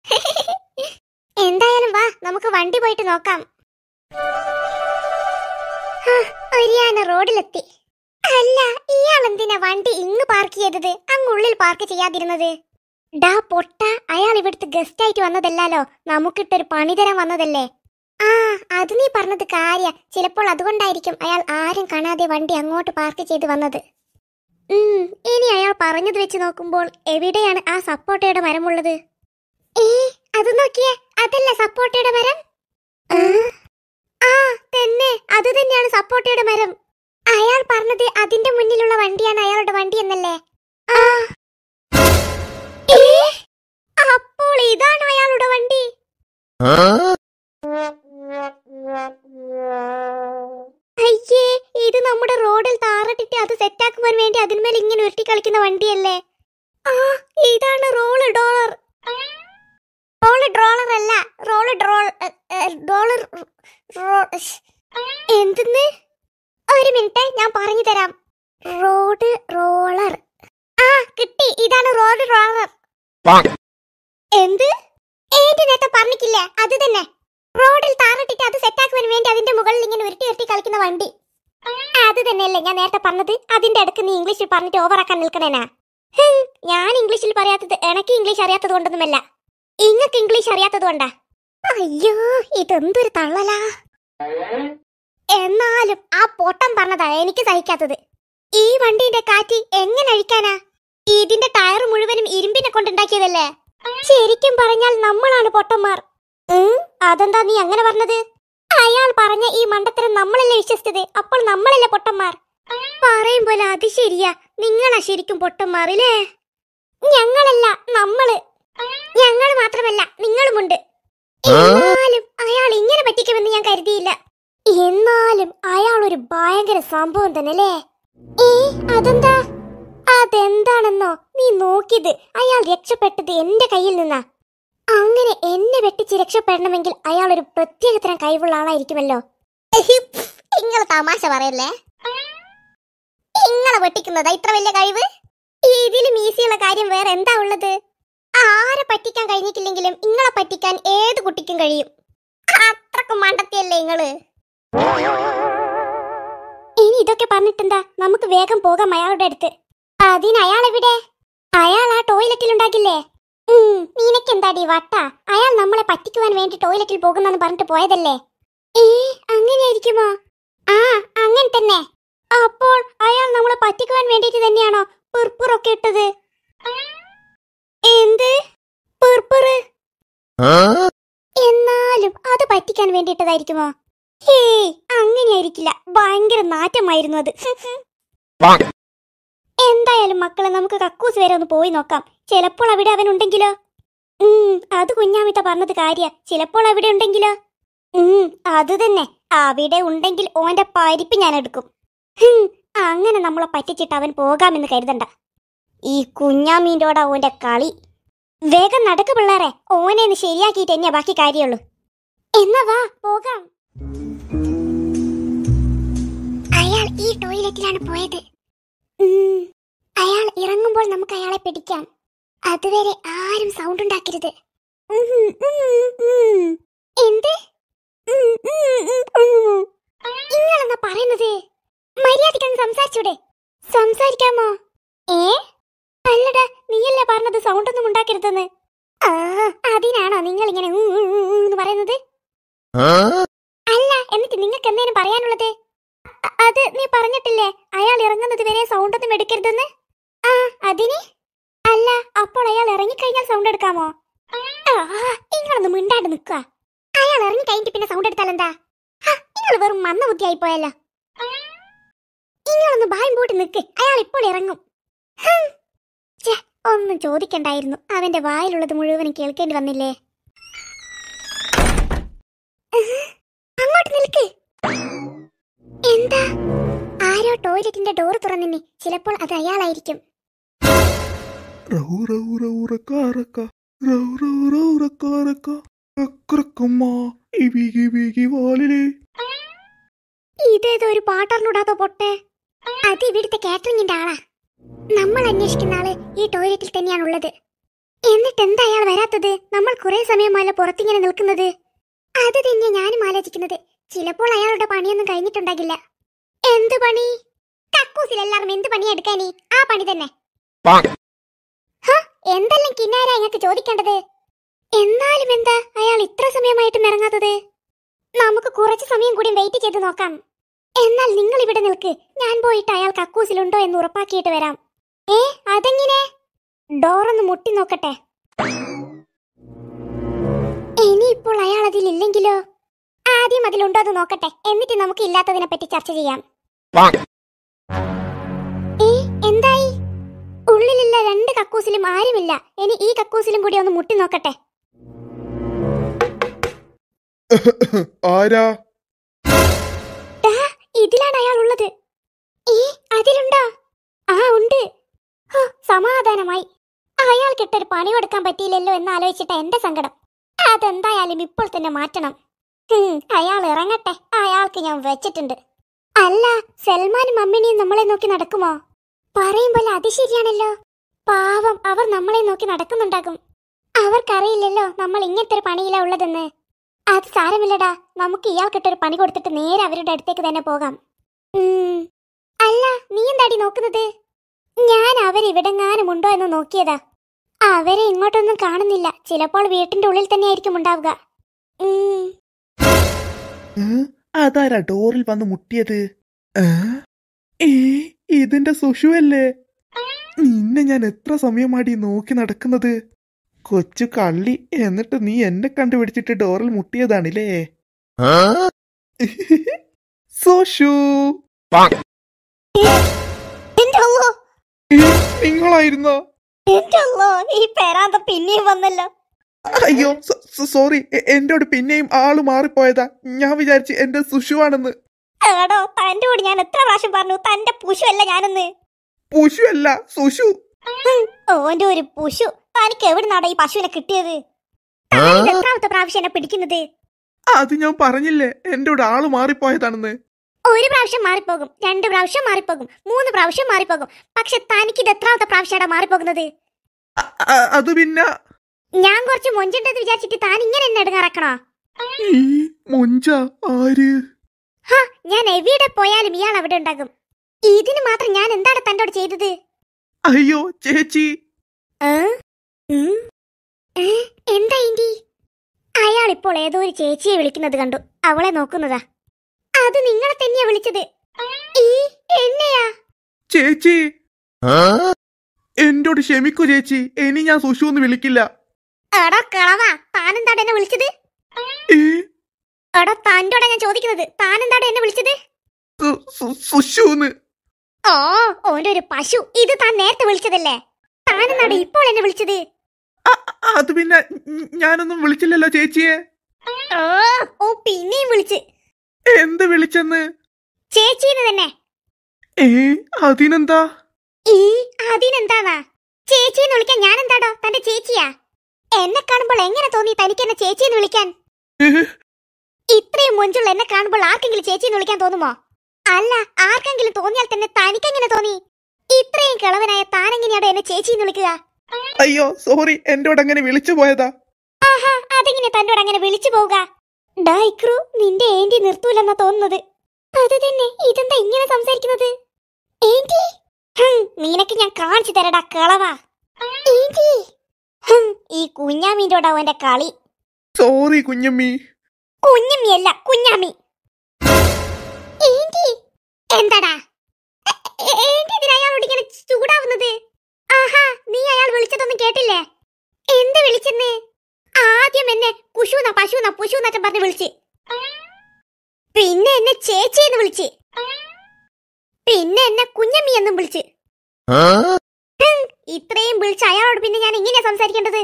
എന്തായാലും വാ നമുക്ക് വണ്ടി പോയിട്ട് നോക്കാം. ഒരിയാന റോഡിലെത്തി. അല്ല ഇയാൾ എന്തിനാ വണ്ടി ഇങ്ങ് പാർക്ക് ചെയ്തത്? അങ്ങുള്ളിൽ പാർക്ക് ചെയ്യാതിരുന്നത്? ഡാ പൊട്ട അയാൾ ഇവിടുത്തെ ഗസ്റ്റ് ആയിട്ട് വന്നതല്ലാലോ? നമുക്കിട്ടൊരു പണി തരാൻ വന്നതല്ലേ? ആ അത് നീ പറഞ്ഞത് കാര്യ. ചിലപ്പോൾ അതുകൊണ്ടായിരിക്കും അയാൾ ആരും കാണാതെ വണ്ടി അങ്ങോട്ട് പാർക്ക് ചെയ്ത് വന്നത്. ഇനി അയാൾ പറഞ്ഞത് വെച്ച് നോക്കുമ്പോൾ എവിടെയാണ് ആ സപ്പോട്ടയുടെ മരമുള്ളത്? ഏ അത് നോക്കിയേ അതല്ല സപ്പോട്ടയുടെ മരം? ആ, തന്നെ. അത് തന്നെയാണ് സപ്പോർട്ടയുടെ മരം. അയാൾ പറഞ്ഞത് അതിന്റെ മുന്നിലുള്ള വണ്ടിയാണ് അയാളുടെ വണ്ടി എന്നല്ലേ? അപ്പോൾ ഇതാണ് അയാളുടെ വണ്ടി? അയ്യേ ഇത് നമ്മുടെ റോഡിൽ താറട്ടിട്ട് അത് സെറ്റാക്കുവാൻ വേണ്ടി അതിന്മേൽ ഇങ്ങനെ ഉരുട്ടി കളിക്കുന്ന വണ്ടിയല്ലേ? ആ ഇതാണ് റോൾ ഡോളർ. റോൾ ഡ്രോളർ അല്ല റോൾ ഡ്രോൾ ഡോളർ എന്തെന്ന്? ഒരു മിനിറ്റ് ഞാൻ പറഞ്ഞു തരാം. റോഡ് റോളർ ആ കിട്ടി. ഇതാണ് റോഡ് റോളർ എന്ത്? ഏന്റെ നേരത്തെ പറഞ്ഞിട്ടില്ലേ. അത് തന്നെ. റോഡിൽ താറിട്ടിട്ട് അത് സെറ്റാക്കുവാൻ വേണ്ടി അതിന്റെ മുകളിൽ ഇങ്ങനെ ഉരുട്ടി ഉരുട്ടി കളിക്കുന്ന വണ്ടി. അത് തന്നെയല്ലേ ഞാൻ നേരത്തെ പറഞ്ഞത്? അതിന്റെ അടുക്ക് നീ ഇംഗ്ലീഷിൽ പറഞ്ഞിട്ട് ഓവറാക്കാൻ നിൽക്കണേനാ. ഞാൻ ഇംഗ്ലീഷിൽ പറയാത്തത് എനിക്ക് ഇംഗ്ലീഷ് അറിയാത്തത് കൊണ്ടൊന്നുമല്ല. ഇങ്ങക്ക് ഇംഗ്ലീഷ് അറിയാത്തത് കൊണ്ടാ. അയ്യോ ഇതെന്തൊരു തള്ളലാ. എന്നാലും ആ പൊട്ടം പറഞ്ഞതാ എനിക്ക് സഹിക്കാത്തത്. ഈ വണ്ടിന്റെ കാറ്റ് എങ്ങനെ അഴിക്കാനാ? ഇതിന്റെ ടയർ മുഴുവനും ഇരുമ്പിനെ കൊണ്ടുണ്ടാക്കിയതല്ലേ? ശരിക്കും പറഞ്ഞാൽ നമ്മളാണ് പൊട്ടന്മാർ. അതെന്താ നീ അങ്ങനെ പറഞ്ഞത്? അയാൾ പറഞ്ഞ ഈ മണ്ടത്തരം നമ്മളല്ലേ വിശ്വസിച്ചത്? അപ്പോൾ നമ്മളല്ലേ പൊട്ടന്മാർ? പറയും പോലെ അത് ശരിയാ. നിങ്ങളാ ശരിക്കും പൊട്ടന്മാർ ഇല്ലേ? ഞങ്ങളല്ല നമ്മൾ. ഞങ്ങൾ മാത്രമല്ല നിങ്ങളുമുണ്ട്. എന്നാലും അയാൾ ഇങ്ങനെ പറ്റിക്കുമെന്ന് ഞാൻ കരുതിയില്ല. എന്നാലും അയാൾ ഒരു ഭയങ്കര സംഭവം തന്നെ അല്ലേ ഏ അതെന്താ? അതെന്താണെന്നോ നീ നോക്കിയത്. അയാൾ രക്ഷപ്പെട്ടത് എന്റെ കയ്യിൽ നിന്നാ. അങ്ങനെ എന്നെ വെട്ടിച്ച് രക്ഷപ്പെടണമെങ്കിൽ അയാൾ ഒരു പ്രത്യേകതരം കഴിവുള്ള ആളായിരിക്കുമല്ലോ. നിങ്ങൾ തമാശ പറയല്ലേ? ഇങ്ങളെ വെട്ടിക്കുന്നതാ ഇത്ര വലിയ കഴിവ്? ഇതിലും ഈസിയുള്ള കാര്യം വേറെ എന്താ ഉള്ളത്? ആരെ പറ്റിക്കാൻ കഴിഞ്ഞിട്ടില്ലെങ്കിലും ഇങ്ങളെ പറ്റിക്കാൻ ഏത് കുട്ടിക്കും കഴിയും? അത്രക്കും മണ്ടത്തിയല്ലേ ഇങ്ങൾ? ഇനി ഇതൊക്കെ പറഞ്ഞിട്ടെന്താ? നമുക്ക് വേഗം പോകാം അയാളുടെ അടുത്ത്. അതിന് അയാൾ എവിടെ അയാൾ ആ ടോയ്ലറ്റിൽ ഉണ്ടാക്കില്ലേ? നിനക്കെന്താടി വട്ട? അയാൾ നമ്മളെ പറ്റിക്കുവാൻ വേണ്ടി ടോയ്ലറ്റിൽ പോകുന്നെന്ന് പറഞ്ഞിട്ട് പോയതല്ലേ? ഏ അങ്ങനെയായിരിക്കുമോ? ആ അങ്ങനെ തന്നെ. അപ്പോൾ അയാൾ നമ്മളെ പറ്റിക്കുവാൻ വേണ്ടിയിട്ട് തന്നെയാണോ പിർപ്പിറൊക്കെ ഇട്ടത്? എന്ത്? എന്നാലും അത് പറ്റിക്കാൻ വേണ്ടിയിട്ടതായിരിക്കുമോ? ഹേയ് അങ്ങനെയായിരിക്കില്ല. ഭയങ്കര നാറ്റമായിരുന്നു അത്. എന്തായാലും മക്കളെ നമുക്ക് കക്കൂസ് വരെ ഒന്ന് പോയി നോക്കാം. ചിലപ്പോൾ അവിടെ അവൻ ഉണ്ടെങ്കിലോ ഉം അത് കുഞ്ഞാമിത്ത പറഞ്ഞത് കാര്യ. ചിലപ്പോൾ അവിടെ ഉണ്ടെങ്കിലോ? ഉം അത് തന്നെ. അവിടെ ഉണ്ടെങ്കിൽ ഓന്റെ പരിപ്പ് ഞാൻ എടുക്കും. അങ്ങനെ നമ്മളെ പറ്റിച്ചിട്ട് അവൻ പോകാമെന്ന് കരുതണ്ട. ഈ കുഞ്ഞാമീന്റോടെ ഓന്റെ കളി. വേഗം നടക്ക് പിള്ളേരെ. ഓനെ ഒന്ന് ശരിയാക്കിയിട്ട് എന്നെ ബാക്കി കാര്യമുള്ളൂ. എന്നാ വാ പോകാം. അയാൾ ഈ ടോയ്ലറ്റിലാണ് പോയത്. അയാൾ ഇറങ്ങുമ്പോൾ നമുക്ക് അയാളെ പിടിക്കാം. അതുവരെ ആരും സൗണ്ട് ഉണ്ടാക്കരുത്. എന്ത്. നിങ്ങളെന്നാ പറയുന്നത്? മര്യാദക്കാൻ സംസാരിച്ചൂടെ? സംസാരിക്കാമോ? ഏ? അല്ലടാ നീയല്ലേ പറഞ്ഞത് സൗണ്ട് ഒന്നും ഉണ്ടാക്കരുതെന്ന്? ആ അതിനാണോ നിങ്ങൾ ഇങ്ങനെ എന്ന് പറയുന്നത്? അല്ല എന്നിട്ട് നിങ്ങൾക്ക് എന്തേലും പറയാനുള്ളത്? അത് നീ പറഞ്ഞിട്ടില്ലേ അയാൾ ഇറങ്ങുന്നത് വരെ സൗണ്ട് ഒന്നും എടുക്കരുതെന്ന്? ആ അതിന്? അല്ല അപ്പോൾ അയാൾ ഇറങ്ങിക്കഴിഞ്ഞാൽ സൗണ്ട് എടുക്കാമോ? നിങ്ങളൊന്ന് മിണ്ടാണ്ട് നിക്കുക അയാൾ ഇറങ്ങി കഴിഞ്ഞിട്ട് പിന്നെ സൗണ്ട് എടുത്താൽ എന്താ? നിങ്ങൾ വെറും മന്ന ബുദ്ധിയായി പോയല്ലോ. നിങ്ങളൊന്ന് ബായും പോട്ട് നിക്ക് അയാൾ ഇപ്പോൾ ഇറങ്ങും. ഒന്നും ചോദിക്കണ്ടായിരുന്നു. അവന്റെ വായിലുള്ളത് മുഴുവനും കേൾക്കേണ്ടി വന്നില്ലേ? അങ്ങോട്ട് നിൽക്ക്. എന്താ? ആരോ ടോയ്ലറ്റിന്റെ ഡോർ തുറന്നിനി. ചിലപ്പോൾ അത് അയാളായിരിക്കും. ഇതേതോ ഒരു പാട്ടറിനോടാതോ പൊട്ടെ? അത് ഇവിടുത്തെ കാറ്ററിംഗിന്റെ ആളാ. നമ്മൾ അന്വേഷിക്കുന്ന ആൾ ഈ ടോയ്ലറ്റിൽ തന്നെയാണുള്ളത്. എന്നിട്ട് എന്താ അയാൾ വരാത്തത്? നമ്മൾ കുറെ സമയമല്ല പുറത്തിങ്ങനെ നിൽക്കുന്നത്. അത് തന്നെയാ ഞാനും ആലോചിക്കുന്നത്. ചിലപ്പോൾ അയാളുടെ പണിയൊന്നും കഴിഞ്ഞിട്ടുണ്ടാകില്ല. എന്ത് പണി? കക്കൂസിൽ എല്ലാവരും എന്ത് പണി എടുക്കാനി? ആ പണി തന്നെ. എന്തെല്ലാം കിന്നാരാ ഞങ്ങൾക്ക് ചോദിക്കേണ്ടത്? എന്നാലും എന്താ അയാൾ ഇത്ര സമയമായിട്ടും ഇറങ്ങാത്തത്? നമുക്ക് കുറച്ച് സമയം കൂടി വെയിറ്റ് ചെയ്ത് നോക്കാം. എന്നാൽ നിങ്ങൾ ഇവിടെ നിൽക്ക്. ഞാൻ പോയിട്ട് അയാൾ കക്കൂസിലുണ്ടോ എന്ന് ഉറപ്പാക്കിയിട്ട് വരാം. ഏ അതെങ്ങനെ? ഡോറൊന്ന് മുട്ടി നോക്കട്ടെ. ഇനിയിപ്പോൾ അയാൾ അതിലില്ലെങ്കിലോ ആദ്യം അതിലുണ്ടോ അത് നോക്കട്ടെ. എന്നിട്ട് നമുക്ക് ഇല്ലാത്തതിനെ പറ്റി ചർച്ച ചെയ്യാം. എന്തായി? ഉള്ളിലില്ല രണ്ട് കക്കൂസിലും ആരുമില്ല. ഇനി ഈ കക്കൂസിലും കൂടി ഒന്ന് മുട്ടി നോക്കട്ടെ. ആരാ? ഇതിലാണ് അയാൾ ഉള്ളത് ഏ അതിലുണ്ടോ? ആ ഉണ്ട്. സമാധാനമായി സമാധാനമായി. അയാൾക്കിട്ടൊരു പണി കൊടുക്കാൻ പറ്റിയില്ലല്ലോ എന്ന് ആലോചിച്ചിട്ട് എന്റെ സങ്കടം. അതെന്തായാലും ഇപ്പോൾ തന്നെ മാറ്റണം. അയാൾ ഇറങ്ങട്ടെ. അയാൾക്ക് ഞാൻ വെച്ചിട്ടുണ്ട്. അല്ല സൽമാനും മമ്മിനിയും നമ്മളെ നോക്കി നടക്കുമോ? പറയുമ്പോൾ അത് ശരിയാണല്ലോ. പാവം അവർ നമ്മളെ നോക്കി നടക്കുന്നുണ്ടാകും. അവർക്കറിയില്ലല്ലോ നമ്മൾ ഇങ്ങനത്തെ ഒരു പണിയിലാ ഉള്ളതെന്ന്. അത് സാരമില്ലടാ. നമുക്ക് ഇയാൾക്കിട്ടൊരു പണി കൊടുത്തിട്ട് നേരെ അവരുടെ അടുത്തേക്ക് തന്നെ പോകാം. അല്ല നീ എന്താടി നോക്കുന്നത്? ഞാൻ അവരിവിടെങ്ങാനും ഉണ്ടോ എന്ന് നോക്കിയതാ. അവരെ ഇങ്ങോട്ടൊന്നും കാണുന്നില്ല. ചിലപ്പോൾ വീട്ടിന്റെ ഉള്ളിൽ തന്നെ ആയിരിക്കും ഉണ്ടാവുക. അതാരാ ഡോറിൽ വന്ന് മുട്ടിയത്? ഇതിന്റെ സുഷു അല്ലേ നിന്നെ ഞാൻ എത്ര സമയമാടി നോക്കി നടക്കുന്നത്? കൊച്ചു കള്ളി എന്നിട്ട് നീ എന്നെ കണ്ടുപിടിച്ചിട്ട് ഡോറിൽ മുട്ടിയതാണില്ലേ? സോഷു നിങ്ങളായിരുന്നോ? ഈ പേരാന്ത പിന്നെയും വന്നല്ലോ. അയ്യോ സോറി എ- എന്റോട് പിന്നെയും ആൾ മാറിപ്പോയതാ. ഞാൻ വിചാരിച്ചു എന്റെ സുഷുവാണെന്ന് ആടോ തന്റെ കൂടി ഞാൻ എത്ര പ്രാവശ്യം പറഞ്ഞു തന്റെ പുഷു അല്ല ഞാനെന്ന്. പുഷു അല്ല സുഷു. ഓന്റെ ഒരു പുഷു. തനിക്ക് എവിടുന്നാടാ ഈ പശുവിനെ കിട്ടിയത്? താനിത് എത്രാമത്തെ പ്രാവശ്യം എന്നെ പിടിക്കുന്നത്? അത് ഞാൻ പറഞ്ഞില്ലേ എന്റെ കൂടെ ആൾ മാറിപ്പോയതാണെന്ന്. ഒരു പ്രാവശ്യം മാറിപ്പോകും രണ്ട് പ്രാവശ്യം മാറിപ്പോകും മൂന്ന് പ്രാവശ്യം മാറിപ്പോകും. പക്ഷെ തനിക്ക് ഇത് എത്രാമത്തെ പ്രാവശ്യമാടാ മാറിപ്പോകുന്നത്? അ- അ- അത് പിന്നെ? ഞാൻ കുറച്ച് മൊഞ്ചുണ്ടെന്ന് വിചാരിച്ചിട്ട് താൻ ഇങ്ങനെ എന്നെ എടുങ്ങാറക്കണോ? ഈ മൊഞ്ച ആര്? ഹാ ഞാൻ എവിടെ പോയാലും ഇയാൾ അവിടെ ഉണ്ടാകും. ഇതിന് മാത്രം ഞാൻ എന്താണ് തന്നോട് ചെയ്തത്? അയ്യോ ചേച്ചി. ഏ? എന്താ ഇൻഡി അയാൾ ഇപ്പോൾ ഏതോ ഒരു ചേച്ചിയെ വിളിക്കുന്നത് കണ്ടു. അവളെ നോക്കുന്നതാ. അത് നിങ്ങളെ തന്നെയാ വിളിച്ചത്. ഈ എന്നെയാ? ചേച്ചി. എന്റോട് ക്ഷമിക്കൂ ചേച്ചി. ഇനി ഞാൻ സുഷു എന്ന് വിളിക്കില്ല. എടാ കളവാ താനെന്താടെ എന്നെ വിളിച്ചത്? എടാ തന്റോടാ ഞാൻ ചോദിക്കുന്നത്. താനെന്താടെ എന്നെ വിളിച്ചത്? സുഷുന്ന് ഓ ഓന്റെ ഒരു പശു. ഇത് താൻ നേരത്തെ വിളിച്ചതല്ലേ? താനെന്താടെ ഇപ്പോൾ എന്നെ വിളിച്ചത്? അത് പിന്നെ ഞാനൊന്നും വിളിച്ചില്ലല്ലോ ചേച്ചിയെ. ഓ പിന്നെയും വിളിച്ച്. എന്ത് വിളിച്ചെന്ന്? ചേച്ചീന്ന് തന്നെ. ഏ അതിനെന്താ? ഈ അതിനെന്താന്നാ? ചേച്ചിന്ന് വിളിക്കാൻ ഞാൻ എന്താടോ തന്റെ ചേച്ചിയാ? എന്നെ കാണുമ്പോൾ എങ്ങനെ തോന്നി തനിക്ക് എന്നെ ചേച്ചിന്ന് വിളിക്കാൻ ഇത്രയും മുഞ്ചുള്ള എന്നെ കാണുമ്പോൾ ആർക്കെങ്കിലും ചേച്ചിന്ന് വിളിക്കാൻ തോന്നുമോ? അല്ല ആർക്കെങ്കിലും തോന്നിയാൽ തന്നെ തനിക്കെങ്ങനെ തോന്നി? ഇത്രയും കിളവനായ താനെങ്ങനെയാടോ എന്നെ ചേച്ചിന്ന് വിളിക്കുക? അയ്യോ സോറി എന്റോട് അങ്ങനെ വിളിച്ചു പോയതാ. അതെങ്ങനെ തന്നോട് അങ്ങനെ വിളിച്ചു പോവുക? ഡൈക്രു നിന്റെ ഏന്റി നിർത്തൂലെന്നാ തോന്നുന്നത്. അത് തന്നെ ഇതെന്താ ഇങ്ങനെ സംസാരിക്കുന്നത്? ഏന്റി? നിനക്ക് ഞാൻ കാണിച്ചു തരടാ കളവാ. ഏന്റി? ഈ കുഞ്ഞാമീന്റെോടാ അവന്റെ കളി. സോറി കുഞ്ഞമ്മി. കുഞ്ഞമ്മിയല്ല കുഞ്ഞാമി. ഏന്റി? എന്താടാ? ഏന്റി ഇതിന് അയാളോട് ഇങ്ങനെ ചൂടാവുന്നത്? ആഹാ നീ അയാൾ വിളിച്ചതൊന്നും കേട്ടില്ലേ? എന്ത് വിളിച്ചെന്ന്? ആദ്യം എന്നെ കുശൂന്ന പശുന പുശുന്നറ്റം പറഞ്ഞ് വിളിച്ച്. പിന്നെ എന്നെ ചേച്ചി എന്ന് വിളിച്ച്. പിന്നെ എന്നെ കുഞ്ഞമ്മി എന്നും വിളിച്ച്. ഇത്രയും വിളിച്ച അയാളോട് പിന്നെ ഞാൻ എങ്ങനെയാ സംസാരിക്കേണ്ടത്?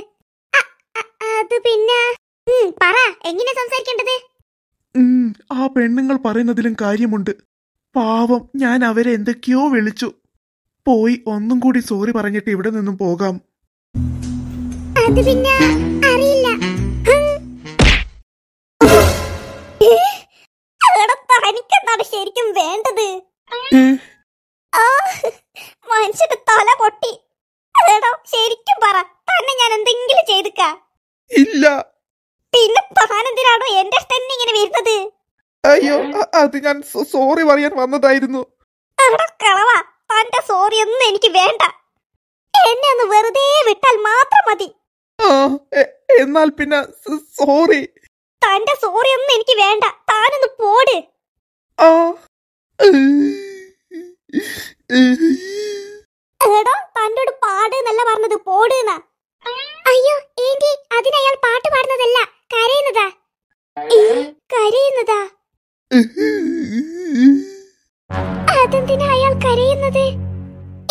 അത് പിന്നെ പറ എങ്ങനെയാ സംസാരിക്കേണ്ടത്? ആ പെണ്ണുങ്ങൾ പറയുന്നതിലും കാര്യമുണ്ട്. പാവം ഞാൻ അവരെ എന്തൊക്കെയോ വിളിച്ചു. പോയി ഒന്നും കൂടി സോറി പറഞ്ഞിട്ട് ഇവിടെ നിന്നും പോകാം. അത് പിന്നെ അറിയില്ല. ശരിക്കും വേണ്ടത്? മനുഷ്യന്റെ തല പൊട്ടി. അതേടോ ശരിക്കും പറ തന്നെ ഞാൻ എന്തെങ്കിലും ചെയ്തിക്ക? ഇല്ല. പിന്നെ താനെന്തിനാണോ എന്റെ തന്നെ ഇങ്ങനെ വരുന്നത്? അയ്യോ അത് ഞാൻ സോറി പറയാൻ വന്നതായിരുന്നു. കളവാ. തന്റെ സോറി ഒന്നും എനിക്ക് വേണ്ട. എന്നെ ഒന്ന് വെറുതെ വിട്ടാൽ മാത്രം മതി. എന്നാൽ പിന്നെ സോറി തന്റെ സോറി ഒന്നും എനിക്ക് വേണ്ട. താനൊന്ന് പോട്. എടോ തന്നോട് പാട് എന്നല്ല പറഞ്ഞത് പോടുന്ന അയ്യോ ഏന്റി അതിനയാൾ പാട്ട് പാടുന്നതല്ല കരയുന്നതാ. കരയുന്നതാ. അതെന്തിനാ അയാൾ കരയുന്നത്?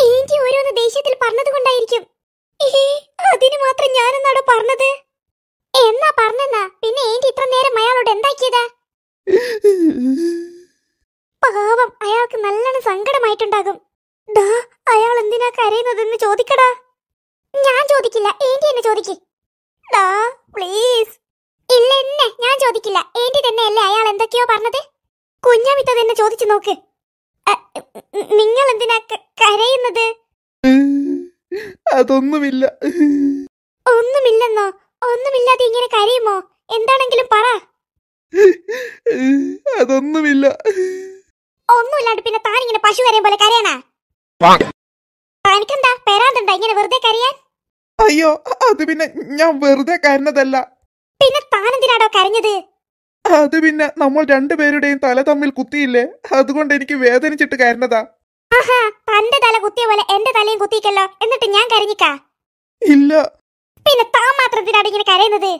ഏന്റി ഓരോന്ന് ദേഷ്യത്തിൽ പറഞ്ഞതുകൊണ്ടായിരിക്കും. അതിന് മാത്രം ഞാനെന്നാടോ പറഞ്ഞത്? എന്നാ പറഞ്ഞെന്നാ? പിന്നെ ഏന്റി ഇത്ര നേരം അയാളോട് എന്താക്കിയതാ? പാവം അയാൾക്ക് നല്ലോണം സങ്കടമായിട്ടുണ്ടാകും. ദാ അയാൾ എന്തിനാ കരയുന്നതെന്ന് ചോദിക്കടാ. ഞാൻ ചോദിക്കില്ല ഏന്റി എന്നെ ചോദിക്ക്. ദാ പ്ലീസ് ഇല്ല എന്നെ ഞാൻ ചോദിക്കില്ല. ഏന്റി തന്നെയല്ലേ അയാൾ എന്തൊക്കെയോ പറഞ്ഞത്? കുഞ്ഞാമിത്ത തന്നെ ചോദിച്ചു നോക്ക്. നിങ്ങൾ എന്തിനാ കരയുന്നത്? അതൊന്നുമില്ല. ഒന്നുമില്ലെന്നോ? ഒന്നുമില്ലാതെ ഇങ്ങനെ കരയുമോ? എന്താണെങ്കിലും പറ. അതൊന്നുമില്ല. ഒന്നുമില്ലാണ്ട് പിന്നെ താൻ ഇങ്ങനെ പശു കരയും പോലെ കരയണാ? തനിക്കെന്താ? പെരാന്തുണ്ടാ ഇങ്ങനെ വെറുതെ കരയാൻ? അയ്യോ അത് പിന്നെ ഞാൻ വെറുതെ കരഞ്ഞതല്ല. പിന്നെ താൻ എന്തിനാടോ കരഞ്ഞത്? അത് പിന്നെ നമ്മൾ രണ്ടുപേരുടെയും തല തമ്മിൽ കുത്തിയില്ലേ? അതുകൊണ്ട് എനിക്ക് വേദനിച്ചിട്ട് കരഞ്ഞതാ ആഹാ തന്റെ തല കുത്തിയ പോലെ എന്റെ തലയും കുത്തിക്കല്ലോ എന്നിട്ട് ഞാൻ കരഞ്ഞിക്കാ? ഇല്ല. പിന്നെ താൻ മാത്രം എന്തിനാണ് ഇങ്ങനെ കരയുന്നത്?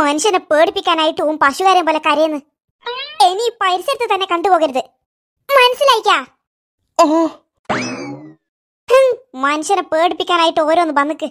മനുഷ്യനെ പേടിപ്പിക്കാനായിട്ട് ഓം പശുകാരൻ പോലെ കരയുന്നു. ഇനി പരിസരത്ത് തന്നെ കണ്ടുപോകരുത്. മനസ്സിലായിക്കാ? മനുഷ്യനെ പേടിപ്പിക്കാനായിട്ട് ഓരോന്ന് വന്നിക്ക്.